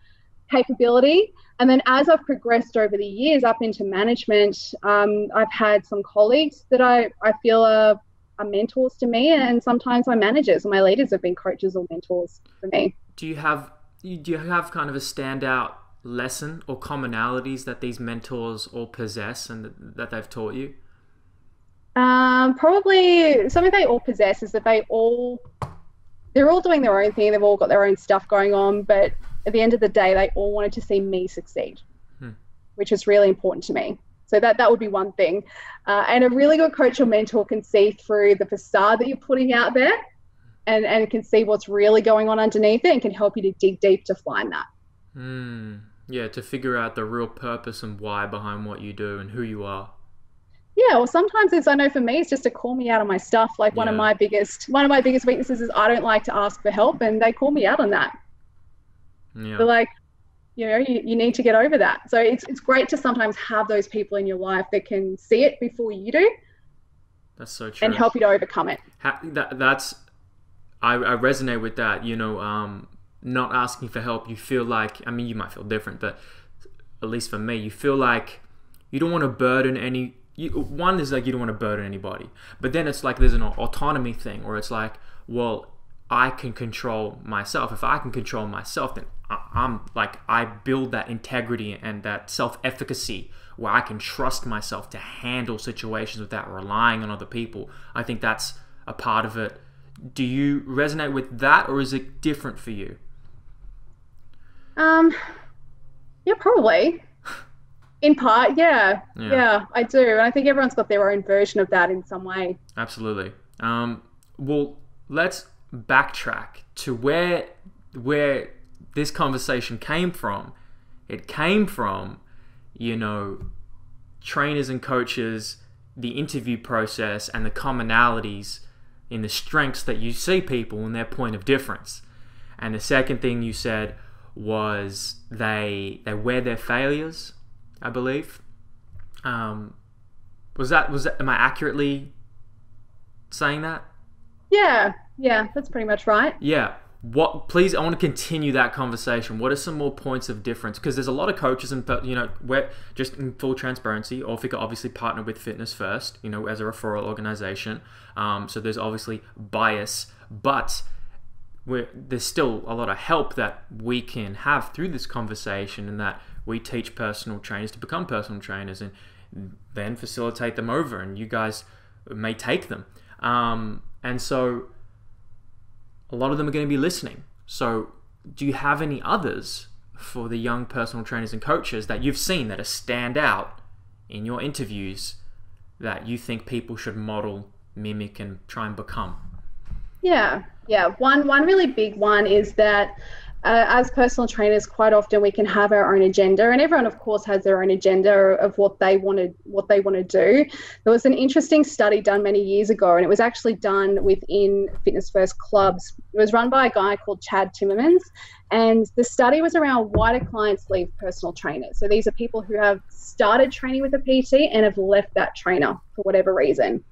capability. And then as I've progressed over the years up into management, um, I've had some colleagues that I, I feel are, are mentors to me, and sometimes my managers or my leaders have been coaches or mentors for me. Do you have do you have kind of a standout lesson or commonalities that these mentors all possess and that they've taught you? Um, probably something they all possess is that they all they're all doing their own thing. They've all got their own stuff going on, but at the end of the day, they all wanted to see me succeed, hmm. which is really important to me. So that that would be one thing. Uh, and a really good coach or mentor can see through the facade that you're putting out there, and and can see what's really going on underneath it, and can help you to dig deep to find that. Hmm. Yeah, to figure out the real purpose and why behind what you do and who you are. Yeah, well, sometimes it's I know for me it's just to call me out on my stuff. Like one yeah. of my biggest one of my biggest weaknesses is I don't like to ask for help, and they call me out on that. Yeah. They're like, you know, you, you need to get over that. So it's it's great to sometimes have those people in your life that can see it before you do. That's so true. And help you to overcome it. Ha- that, that's I, I resonate with that. You know, um, not asking for help, you feel like, I mean, you might feel different, but at least for me, you feel like you don't want to burden any. You, one is like you don't want to burden anybody, but then it's like there's an autonomy thing where it's like, well, I can control myself. If I can control myself, then I'm like I build that integrity and that self-efficacy where I can trust myself to handle situations without relying on other people. I think that's a part of it. Do you resonate with that, or is it different for you? Um, yeah, probably. In part, yeah. yeah. yeah, I do, and I think everyone's got their own version of that in some way. Absolutely. Um, well, let's backtrack to where where this conversation came from. It came from, you know, trainers and coaches, the interview process, and the commonalities in the strengths that you see people and their point of difference. And the second thing you said was they they wear their failures, I believe. Um, was that was that, am I accurately saying that? Yeah, yeah, that's pretty much right. Yeah. What? Please, I want to continue that conversation. What are some more points of difference? Because there's a lot of coaches, and you know, we're just in full transparency. Orphic obviously partner with Fitness First, you know, as a referral organization. Um, so there's obviously bias, but there's still a lot of help that we can have through this conversation, and that we teach personal trainers to become personal trainers, and then facilitate them over, and you guys may take them. Um, and so a lot of them are going to be listening. So, do you have any others for the young personal trainers and coaches that you've seen that are stand out in your interviews that you think people should model, mimic, and try and become? Yeah, yeah. One one really big one is that uh, as personal trainers, quite often we can have our own agenda, and everyone, of course, has their own agenda of what they want to what they want to do. There was an interesting study done many years ago, and it was actually done within Fitness First clubs. It was run by a guy called Chad Timmermans, and the study was around why do clients leave personal trainers. So these are people who have started training with a PT and have left that trainer for whatever reason.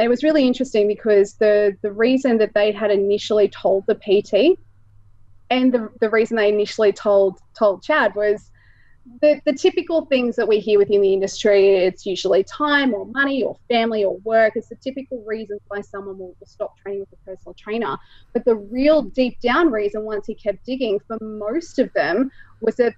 It was really interesting because the the reason that they had initially told the PT and the, the reason they initially told told Chad was the, the typical things that we hear within the industry it's usually time or money or family or work it's the typical reasons why someone will, will stop training with a personal trainer. But the real deep down reason once he kept digging for most of them was that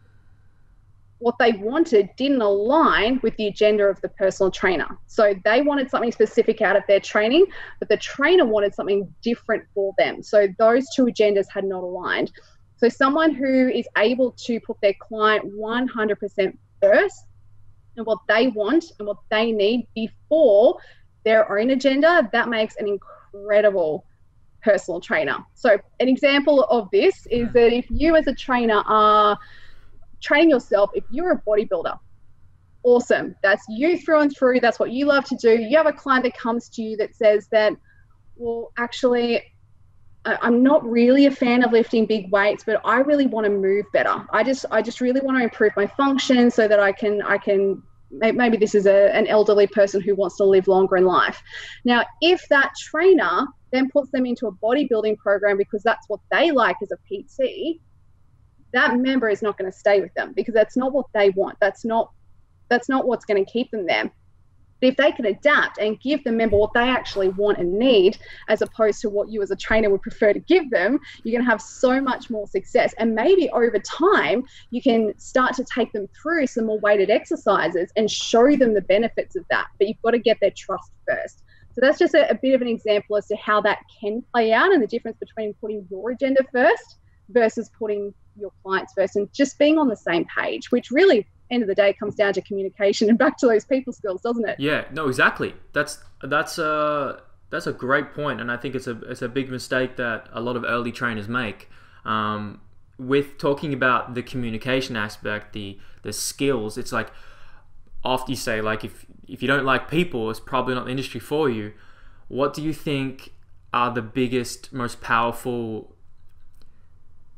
what they wanted didn't align with the agenda of the personal trainer. So they wanted something specific out of their training, but the trainer wanted something different for them. So those two agendas had not aligned. So someone who is able to put their client 100% first and what they want and what they need before their own agenda, that makes an incredible personal trainer. So an example of this is hmm. that if you as a trainer are training yourself, if you're a bodybuilder, awesome. That's you through and through. That's what you love to do. You have a client that comes to you that says that, well, actually, I'm not really a fan of lifting big weights, but I really want to move better. I just, I just really want to improve my function so that I can, I can. Maybe this is a, an elderly person who wants to live longer in life. Now, if that trainer then puts them into a bodybuilding program because that's what they like as a PT, that member is not going to stay with them because that's not what they want. That's not that's not what's going to keep them there. But if they can adapt and give the member what they actually want and need, as opposed to what you as a trainer would prefer to give them, you're going to have so much more success. And maybe over time, you can start to take them through some more weighted exercises and show them the benefits of that. But you've got to get their trust first. So that's just a, a bit of an example as to how that can play out and the difference between putting your agenda first versus putting your clients first and just being on the same page, which really end of the day comes down to communication and back to those people skills, doesn't it? Yeah, no, exactly. That's that's a that's a great point, and I think it's a it's a big mistake that a lot of early trainers make. Um, with talking about the communication aspect, the the skills, it's like after you say like if if you don't like people, it's probably not the industry for you. What do you think are the biggest, most powerful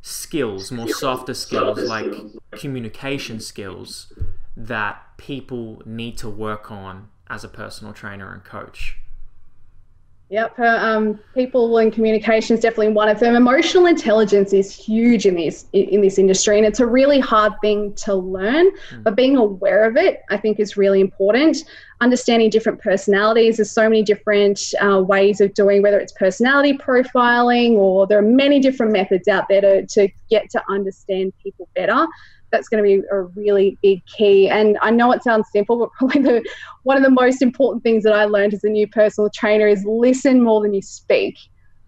skills, more softer skills like communication skills that people need to work on as a personal trainer and coach? Yep, um, people and communication is definitely one of them. Emotional intelligence is huge in this in this industry, and it's a really hard thing to learn. Mm. But being aware of it, I think, is really important. Understanding different personalities. There's so many different uh, ways of doing, whether it's personality profiling or there are many different methods out there to to get to understand people better that's going to be a really big key. And I know it sounds simple, but probably the one of the most important things that I learned as a new personal trainer is listen more than you speak,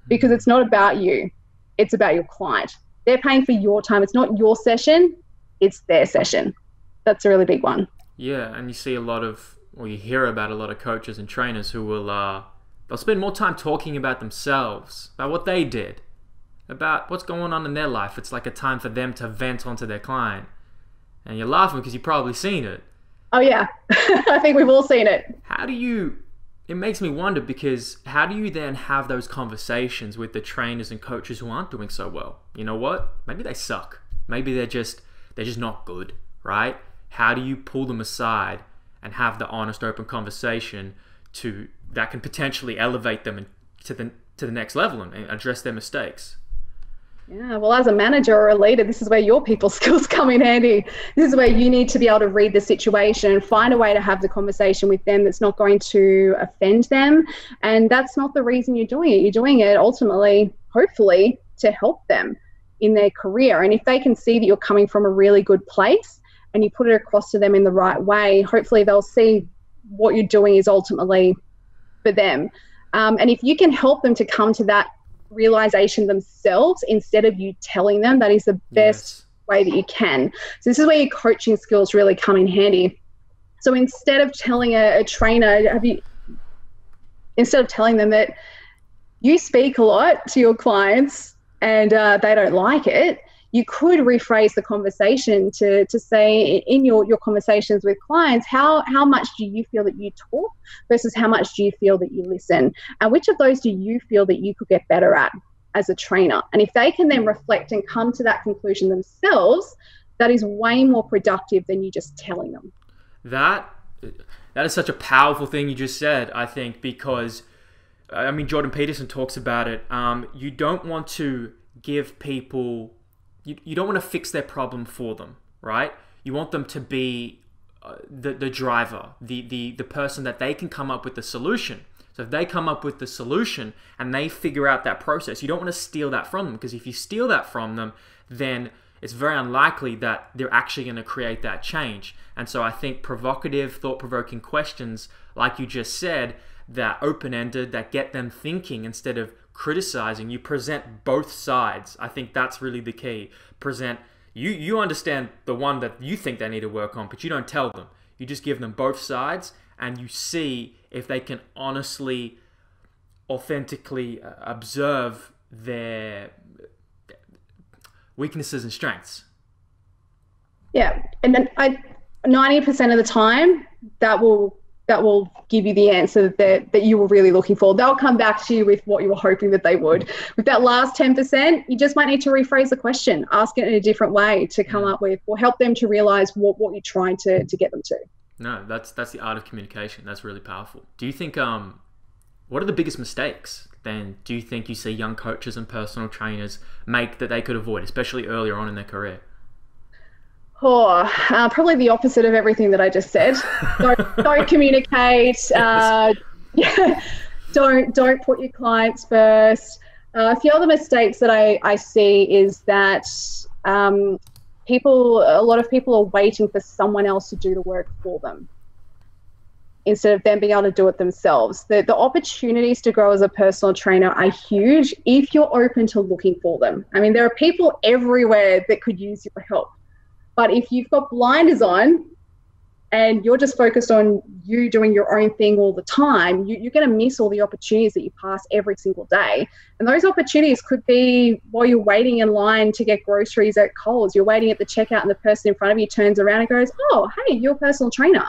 because it's not about you, it's about your client. They're paying for your time. It's not your session, it's their session. That's a really big one. Yeah, and you see a lot of, or you hear about a lot of coaches and trainers who will, uh, they'll spend more time talking about themselves, about what they did, about what's going on in their life. It's like a time for them to vent onto their client and you're laughing because you've probably seen it. Oh yeah, I think we've all seen it. How do you? It makes me wonder because how do you then have those conversations with the trainers and coaches who aren't doing so well? You know what? Maybe they suck. Maybe they're just they're just not good, right? How do you pull them aside and have the honest, open conversation to that can potentially elevate them to the to the next level and address their mistakes? Yeah, well, as a manager or a leader, this is where your people skills come in handy. This is where you need to be able to read the situation and find a way to have the conversation with them that's not going to offend them. And that's not the reason you're doing it. You're doing it ultimately, hopefully, to help them in their career. And if they can see that you're coming from a really good place and you put it across to them in the right way, hopefully they'll see what you're doing is ultimately for them. Um, and if you can help them to come to that realization themselves instead of you telling them that is the best yes. way that you can so this is where your coaching skills really come in handy so instead of telling a, a trainer have you instead of telling them that you speak a lot to your clients and uh, they don't like it you could rephrase the conversation to, to say in your, your conversations with clients how, how much do you feel that you talk versus how much do you feel that you listen? And which of those do you feel that you could get better at as a trainer? And if they can then reflect and come to that conclusion themselves that is way more productive than you just telling them. That that is such a powerful thing you just said i think because i mean jordan peterson talks about it. Um, you don't want to give people you, you don't want to fix their problem for them, right? You want them to be uh, the, the driver, the, the, the person that they can come up with the solution. So if they come up with the solution and they figure out that process, you don't want to steal that from them because if you steal that from them, then it's very unlikely that they're actually going to create that change. And so I think provocative, thought provoking questions, like you just said, that open ended, that get them thinking instead of criticizing, you present both sides. I think that's really the key. Present you you understand the one that you think they need to work on, but you don't tell them. You just give them both sides and you see if they can honestly authentically uh, observe their weaknesses and strengths. Yeah, and then I 90% of the time that will that will give you the answer that, that you were really looking for. They'll come back to you with what you were hoping that they would. With that last 10%, you just might need to rephrase the question, ask it in a different way to come up with, or help them to realize what, what you're trying to, to get them to. No, that's that's the art of communication. That's really powerful. Do you think um what are the biggest mistakes then do you think you see young coaches and personal trainers make that they could avoid, especially earlier on in their career? Oh, uh, probably the opposite of everything that I just said. don't, don't communicate. Uh, yeah, don't don't put your clients first. Uh, a few other mistakes that I, I see is that um, people, a lot of people are waiting for someone else to do the work for them instead of them being able to do it themselves. The, the opportunities to grow as a personal trainer are huge if you're open to looking for them. I mean, there are people everywhere that could use your help. But if you've got blinders on and you're just focused on you doing your own thing all the time, you, are going to miss all the opportunities that you pass every single day. And those opportunities could be while you're waiting in line to get groceries at Coles. You're waiting at the checkout, and the person in front of you turns around and goes, Oh, hey, you're a personal trainer.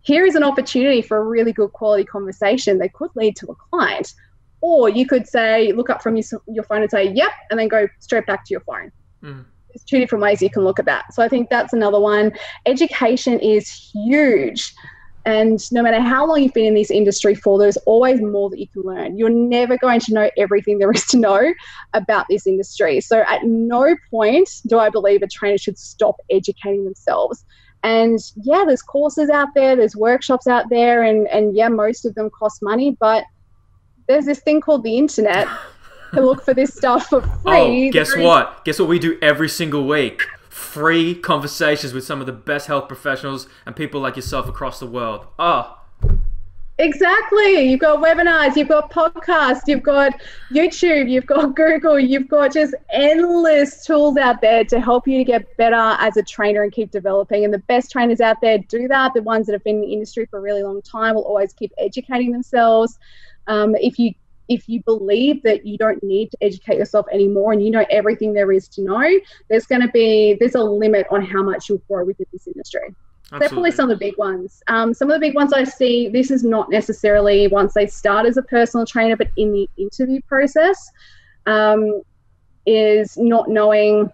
Here is an opportunity for a really good quality conversation that could lead to a client. Or you could say, look up from your, your phone and say, Yep, and then go straight back to your phone. Mm two different ways you can look at that. So I think that's another one. Education is huge. And no matter how long you've been in this industry for, there's always more that you can learn. You're never going to know everything there is to know about this industry. So at no point do I believe a trainer should stop educating themselves. And yeah, there's courses out there, there's workshops out there, and, and yeah, most of them cost money, but there's this thing called the internet to look for this stuff for free. Oh, guess what? Guess what we do every single week? Free conversations with some of the best health professionals and people like yourself across the world. Ah. Oh. Exactly. You've got webinars, you've got podcasts, you've got YouTube, you've got Google, you've got just endless tools out there to help you to get better as a trainer and keep developing. And the best trainers out there do that. The ones that have been in the industry for a really long time will always keep educating themselves. Um, if you if you believe that you don't need to educate yourself anymore and you know everything there is to know, there's going to be there's a limit on how much you'll grow within this industry. Absolutely. They're probably some of the big ones. Um, some of the big ones I see, this is not necessarily once they start as a personal trainer, but in the interview process, um, is not knowing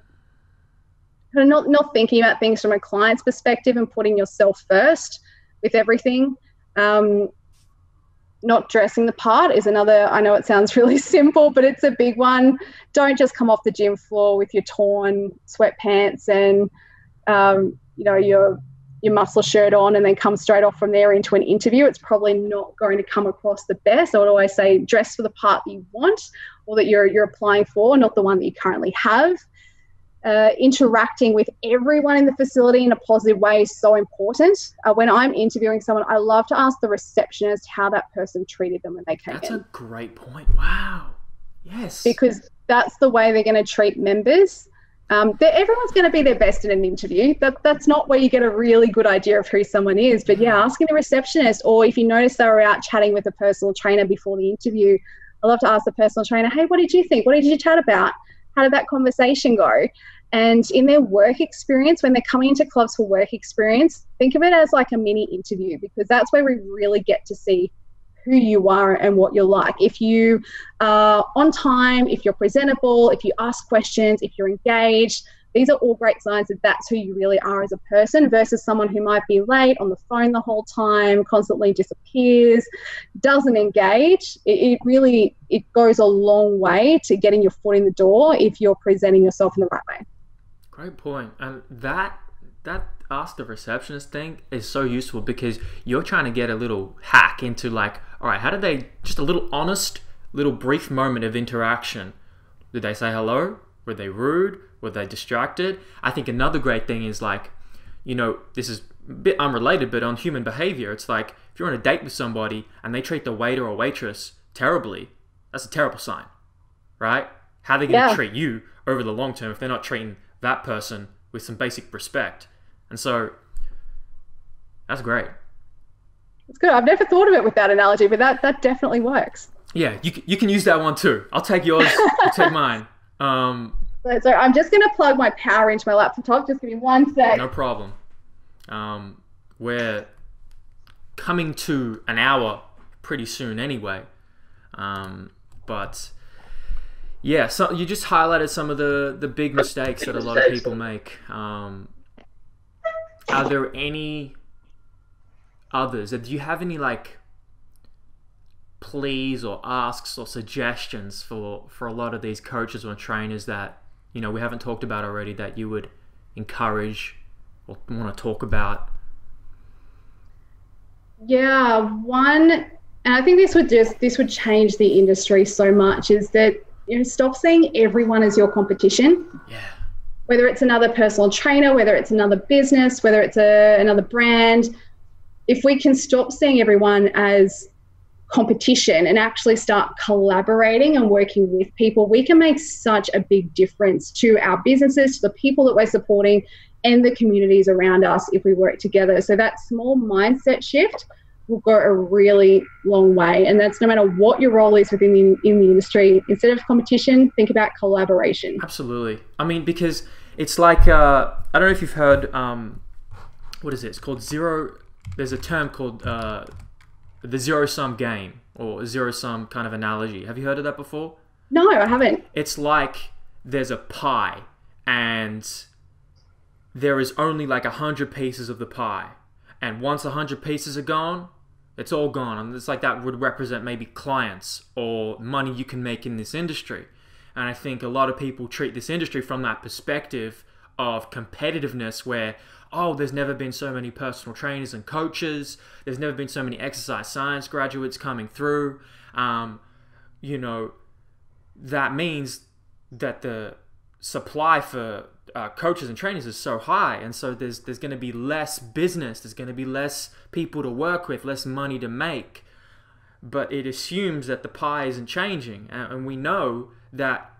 not, not thinking about things from a client's perspective and putting yourself first with everything. Um, not dressing the part is another. I know it sounds really simple, but it's a big one. Don't just come off the gym floor with your torn sweatpants and um, you know your your muscle shirt on and then come straight off from there into an interview. It's probably not going to come across the best. I would always say dress for the part that you want or that you're you're applying for, not the one that you currently have uh, interacting with everyone in the facility in a positive way is so important. Uh, when I'm interviewing someone, I love to ask the receptionist how that person treated them when they came that's in. That's a great point. Wow. Yes. Because that's the way they're going to treat members. Um, everyone's going to be their best in an interview. That, that's not where you get a really good idea of who someone is. But yeah, asking the receptionist, or if you notice they were out chatting with a personal trainer before the interview, I love to ask the personal trainer, hey, what did you think? What did you chat about? How did that conversation go? And in their work experience, when they're coming into clubs for work experience, think of it as like a mini interview because that's where we really get to see who you are and what you're like. If you are on time, if you're presentable, if you ask questions, if you're engaged, these are all great signs that that's who you really are as a person versus someone who might be late on the phone the whole time constantly disappears doesn't engage it, it, really it goes a long way to getting your foot in the door if you're presenting yourself in the right way Great point. And that that ask the receptionist thing is so useful because you're trying to get a little hack into like, all right, how did they just a little honest, little brief moment of interaction? Did they say hello? Were they rude? Were they distracted? I think another great thing is like, you know, this is a bit unrelated, but on human behavior, it's like if you're on a date with somebody and they treat the waiter or waitress terribly, that's a terrible sign, right? How are they going to yeah. treat you over the long term if they're not treating that person with some basic respect. And so that's great. It's good. I've never thought of it with that analogy, but that, that definitely works. Yeah, you, you can use that one too. I'll take yours, I'll take mine. Um, so, so, I'm just going to plug my power into my laptop. Just give me one sec. No problem. Um, we're coming to an hour pretty soon anyway. Um, but yeah, so you just highlighted some of the the big mistakes that a lot of people make. Um, are there any others? Do you have any like pleas or asks or suggestions for for a lot of these coaches or trainers that you know we haven't talked about already that you would encourage or want to talk about? Yeah, one, and I think this would just this would change the industry so much is that you know, stop seeing everyone as your competition. Yeah. Whether it's another personal trainer, whether it's another business, whether it's a, another brand, if we can stop seeing everyone as competition and actually start collaborating and working with people, we can make such a big difference to our businesses, to the people that we're supporting, and the communities around us if we work together. So that small mindset shift will go a really long way. And that's no matter what your role is within the, in the industry. Instead of competition, think about collaboration. Absolutely. I mean, because it's like uh, I don't know if you've heard. Um, what is it? It's called zero. There's a term called uh, the zero sum game or zero sum kind of analogy. Have you heard of that before? No, I haven't. It's like there's a pie and there is only like a hundred pieces of the pie and once a hundred pieces are gone, it's all gone. And it's like that would represent maybe clients or money you can make in this industry. And I think a lot of people treat this industry from that perspective of competitiveness where, oh, there's never been so many personal trainers and coaches. There's never been so many exercise science graduates coming through. Um, you know, that means that the supply for uh, coaches and trainers is so high, and so there's there's going to be less business. There's going to be less people to work with, less money to make. But it assumes that the pie isn't changing, and, and we know that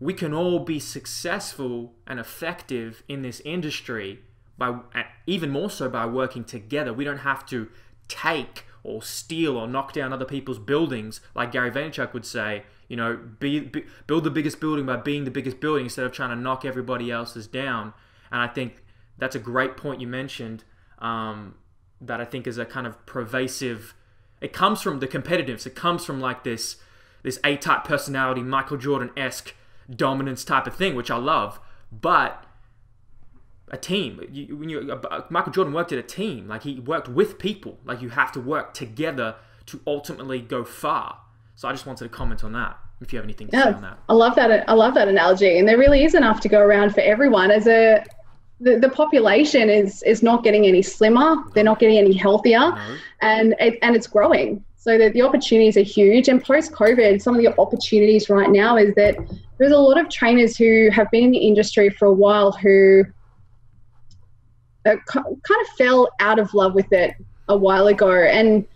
we can all be successful and effective in this industry by even more so by working together. We don't have to take or steal or knock down other people's buildings, like Gary Vaynerchuk would say. You know, be, be, build the biggest building by being the biggest building instead of trying to knock everybody else's down. And I think that's a great point you mentioned. Um, that I think is a kind of pervasive. It comes from the competitiveness. It comes from like this this A type personality, Michael Jordan esque dominance type of thing, which I love. But a team. You, when you uh, Michael Jordan worked at a team, like he worked with people. Like you have to work together to ultimately go far. So I just wanted to comment on that. If you have anything to yeah, say on that, I love that. I love that analogy, and there really is enough to go around for everyone. As a the, the population is is not getting any slimmer. No. They're not getting any healthier, no. and it, and it's growing. So the, the opportunities are huge. And post COVID, some of the opportunities right now is that there's a lot of trainers who have been in the industry for a while who kind of fell out of love with it a while ago. And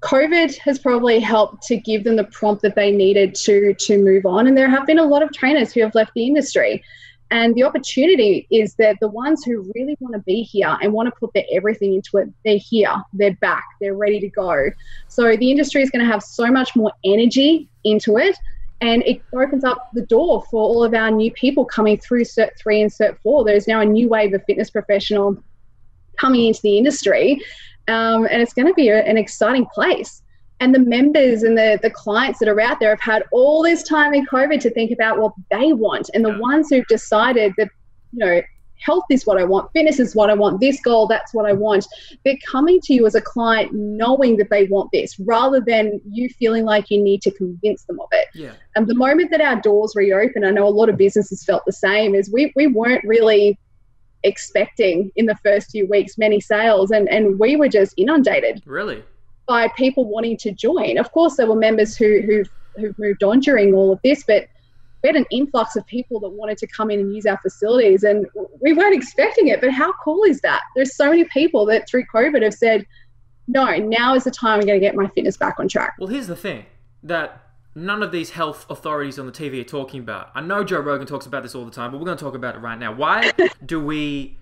COVID has probably helped to give them the prompt that they needed to to move on. And there have been a lot of trainers who have left the industry. And the opportunity is that the ones who really want to be here and want to put their everything into it, they're here, they're back, they're ready to go. So the industry is going to have so much more energy into it. And it opens up the door for all of our new people coming through Cert 3 and Cert 4. There's now a new wave of fitness professional coming into the industry. Um, and it's going to be a, an exciting place and the members and the, the clients that are out there have had all this time in COVID to think about what they want. And the ones who've decided that, you know, health is what I want, fitness is what I want, this goal, that's what I want. They're coming to you as a client knowing that they want this rather than you feeling like you need to convince them of it. Yeah. And the moment that our doors reopen, I know a lot of businesses felt the same, is we, we weren't really expecting in the first few weeks many sales and, and we were just inundated. Really? by people wanting to join. Of course, there were members who who've, who've moved on during all of this, but we had an influx of people that wanted to come in and use our facilities, and we weren't expecting it. But how cool is that? There's so many people that through COVID have said, "No, now is the time I'm going to get my fitness back on track." Well, here's the thing that none of these health authorities on the TV are talking about. I know Joe Rogan talks about this all the time, but we're going to talk about it right now. Why do we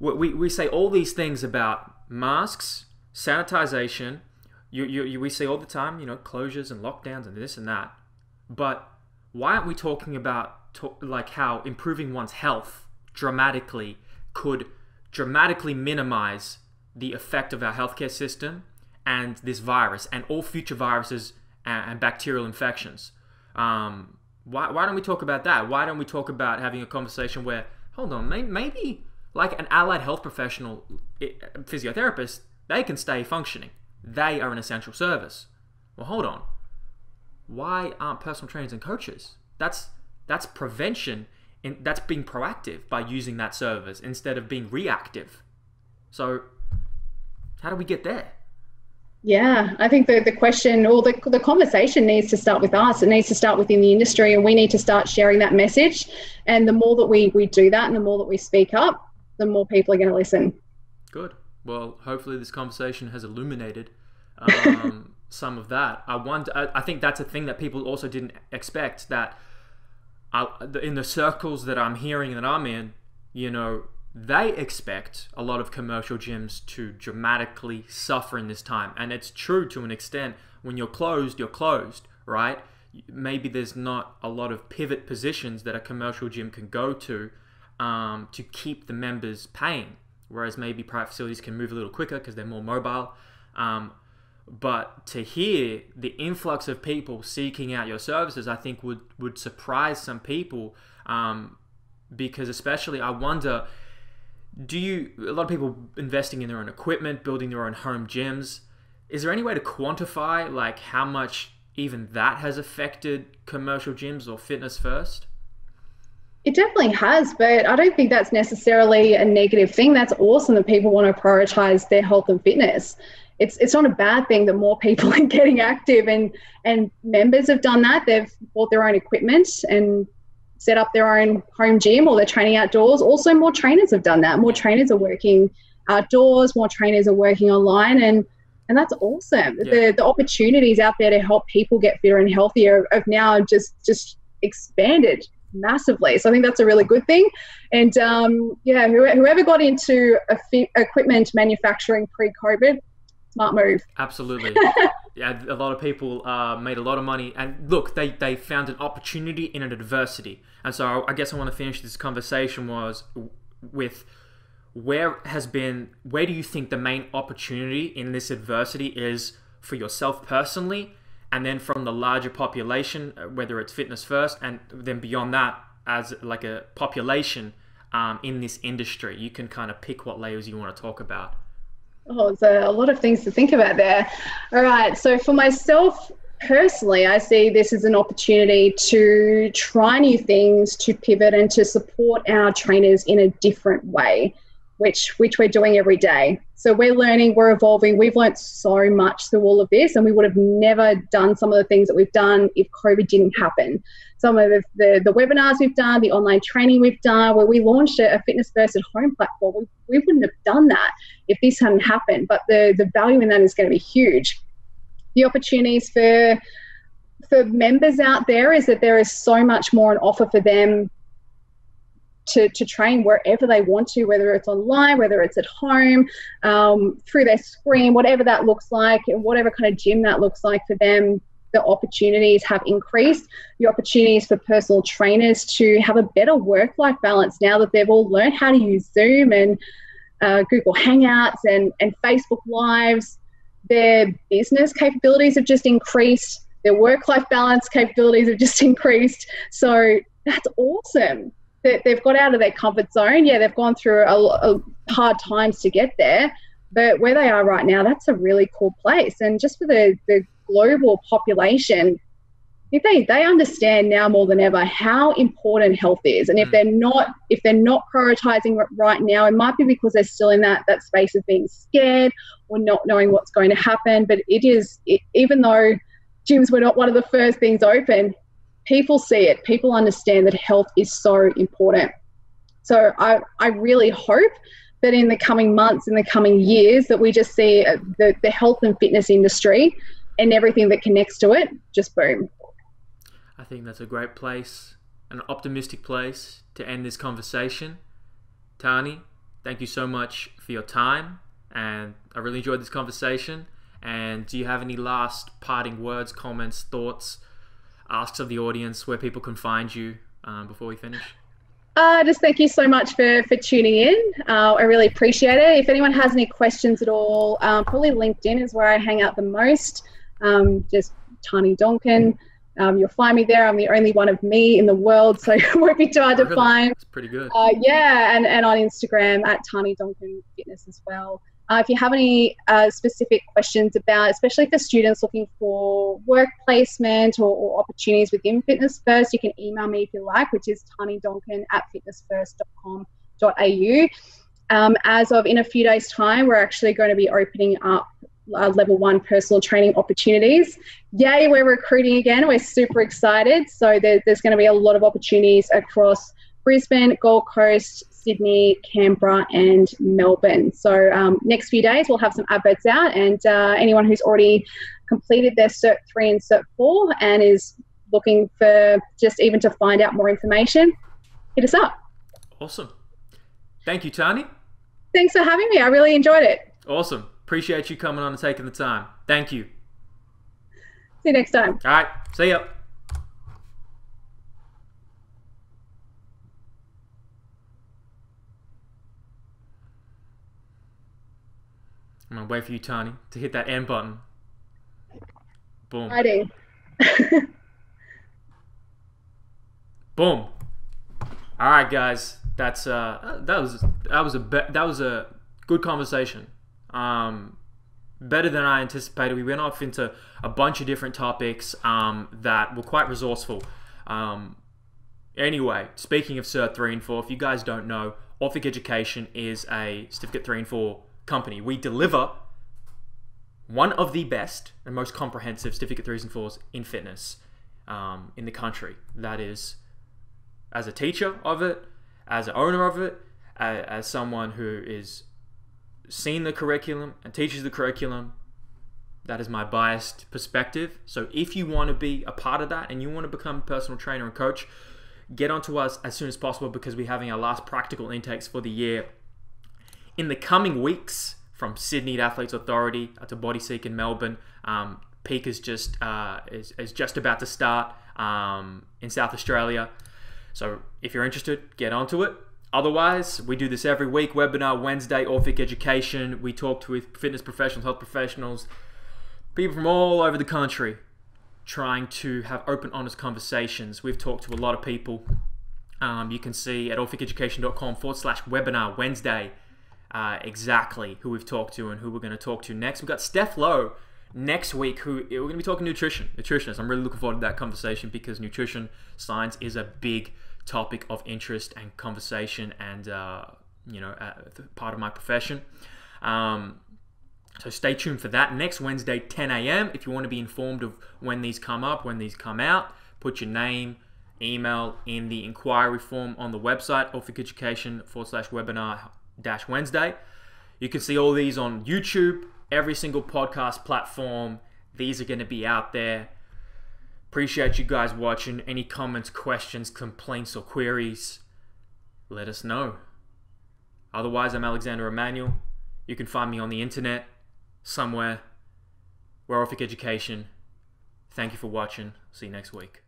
we, we say all these things about masks, sanitization. You, you, you, we see all the time, you know, closures and lockdowns and this and that. But why aren't we talking about to, like how improving one's health dramatically could dramatically minimize the effect of our healthcare system and this virus and all future viruses and, and bacterial infections? Um, why, why don't we talk about that? Why don't we talk about having a conversation where, hold on, maybe like an allied health professional, physiotherapist, they can stay functioning. They are an essential service. Well, hold on. Why aren't personal trainers and coaches? That's that's prevention and that's being proactive by using that service instead of being reactive. So how do we get there? Yeah, I think the, the question or the, the conversation needs to start with us. It needs to start within the industry, and we need to start sharing that message. And the more that we, we do that and the more that we speak up, the more people are going to listen. Good well, hopefully this conversation has illuminated um, some of that. I want. I, I, think that's a thing that people also didn't expect. That I, in the circles that I'm hearing that I'm in, you know, they expect a lot of commercial gyms to dramatically suffer in this time, and it's true to an extent. When you're closed, you're closed, right? Maybe there's not a lot of pivot positions that a commercial gym can go to um, to keep the members paying whereas maybe private facilities can move a little quicker because they're more mobile. Um, but to hear the influx of people seeking out your services, I think would would surprise some people. Um, because especially, I wonder, do you a lot of people investing in their own equipment, building their own home gyms? Is there any way to quantify like how much even that has affected commercial gyms or fitness first? It definitely has, but I don't think that's necessarily a negative thing. That's awesome that people want to prioritize their health and fitness. It's it's not a bad thing that more people are getting active and and members have done that. They've bought their own equipment and set up their own home gym or they're training outdoors. Also, more trainers have done that. More trainers are working outdoors. More trainers are working online, and and that's awesome. Yeah. The the opportunities out there to help people get fitter and healthier have now just just expanded massively. So I think that's a really good thing. And um, yeah, whoever got into equipment manufacturing pre-COVID, smart move. Absolutely. yeah, a lot of people uh, made a lot of money, and look, they they found an opportunity in an adversity. And so I guess I want to finish this conversation was with where has been where do you think the main opportunity in this adversity is for yourself personally and then from the larger population, uh, whether it's fitness first, and then beyond that, as like a population, um, in this industry? You can kind of pick what layers you want to talk about. Oh, there's a, a lot of things to think about there. All right. So for myself, personally, I see this as an opportunity to try new things, to pivot, and to support our trainers in a different way, which which we're doing every day. So we're learning, we're evolving. We've learned so much through all of this, and we would have never done some of the things that we've done if COVID didn't happen. Some of the, the, the webinars we've done, the online training we've done, where we launched a, a fitness first at home platform, we, we wouldn't have done that if this hadn't happened. But the the value in that is going to be huge the opportunities for for members out there is that there is so much more on offer for them to, to train wherever they want to, whether it's online, whether it's at home, um, through their screen, whatever that looks like, and whatever kind of gym that looks like for them. The opportunities have increased. The opportunities for personal trainers to have a better work life balance now that they've all learned how to use Zoom and uh, Google Hangouts and, and Facebook Lives their business capabilities have just increased, their work life balance capabilities have just increased. So that's awesome. That they've got out of their comfort zone. Yeah, they've gone through a, a hard times to get there, but where they are right now, that's a really cool place. And just for the, the global population, if they they understand now more than ever how important health is and if mm. they're not if they're not prioritizing right now it might be because they're still in that that space of being scared or not knowing what's going to happen but it is it, even though gyms were not one of the first things open people see it people understand that health is so important so i i really hope that in the coming months in the coming years that we just see uh, the, the health and fitness industry and everything that connects to it just boom I think that's a great place, an optimistic place to end this conversation. Tahnee, thank you so much for your time, and I really enjoyed this conversation. And do you have any last parting words, comments, thoughts, asks of the audience where people can find you um, before we finish? Uh, just thank you so much for, for tuning in. Uh, I really appreciate it. If anyone has any questions at all, um, probably LinkedIn is where I hang out the most. Um, just Tahnee Donkin. Um, you'll find me there. I'm the only one of me in the world, so it won't be too hard to find. It's pretty good. Uh, yeah, and, and on Instagram at Tahnee Donkin Fitness as well. Uh, if you have any uh, specific questions about, especially for students looking for work placement or, or, opportunities within Fitness First, you can email me if you like, which is tinydonkin at fitnessfirst.com.au. Um, as of in a few days' time, we're actually going to be opening up uh, level one personal training opportunities. Yay, we're recruiting again. We're super excited. So there, there's going to be a lot of opportunities across Brisbane, Gold Coast, Sydney, Canberra, and Melbourne. So um, next few days we'll have some adverts out, and uh, anyone who's already completed their Cert three and Cert four and is looking for just even to find out more information, hit us up. Awesome. Thank you, Tahnee. Thanks for having me. I really enjoyed it. Awesome. Appreciate you coming on and taking the time. Thank you. See you next time. All right. See ya. I'm gonna wait for you, Tahnee, to hit that end button. Boom. Ready. Boom. All right, guys. That's uh, that was that was a that was a good conversation um, better than I anticipated. We went off into a bunch of different topics um, that were quite resourceful. Um, anyway, speaking of Cert 3 and 4, if you guys don't know, Orphic Education is a Certificate 3 and 4 company. We deliver one of the best and most comprehensive Certificate 3s and 4s in fitness um, in the country. That is, as a teacher of it, as an owner of it, as someone who is seen the curriculum and teaches the curriculum. That is my biased perspective. So if you want to be a part of that and you want to become a personal trainer and coach, get onto us as soon as possible because we're having our last practical intakes for the year. In the coming weeks, from Sydney to Athletes Authority to Bodyseek in Melbourne, um, peak is just uh, is, is just about to start um, in South Australia. So if you're interested, get onto it. Otherwise, we do this every week. Webinar Wednesday, Orphic Education. We talk with fitness professionals, health professionals, people from all over the country trying to have open, honest conversations. We've talked to a lot of people Um, you can see at orphiceducation.com forward slash webinar Wednesday uh, exactly who we've talked to and who we're going to talk to next. We've got Steph Lowe next week who we're going to be talking nutrition, nutritionist. I'm really looking forward to that conversation because nutrition science is a big topic of interest and conversation and, uh, you know, uh, part of my profession. Um, so stay tuned for that. Next Wednesday, 10 a.m. If you want to be informed of when these come up, when these come out, put your name, email in the inquiry form on the website, Orphic Education forward slash webinar dash Wednesday. You can see all these on YouTube, every single podcast platform. These are going to be out there. Appreciate you guys watching. Any comments, questions, complaints, or queries, let us know. Otherwise, I'm Alexander Emanuel. You can find me on the internet somewhere. We're Orphic Education. Thank you for watching. See you next week.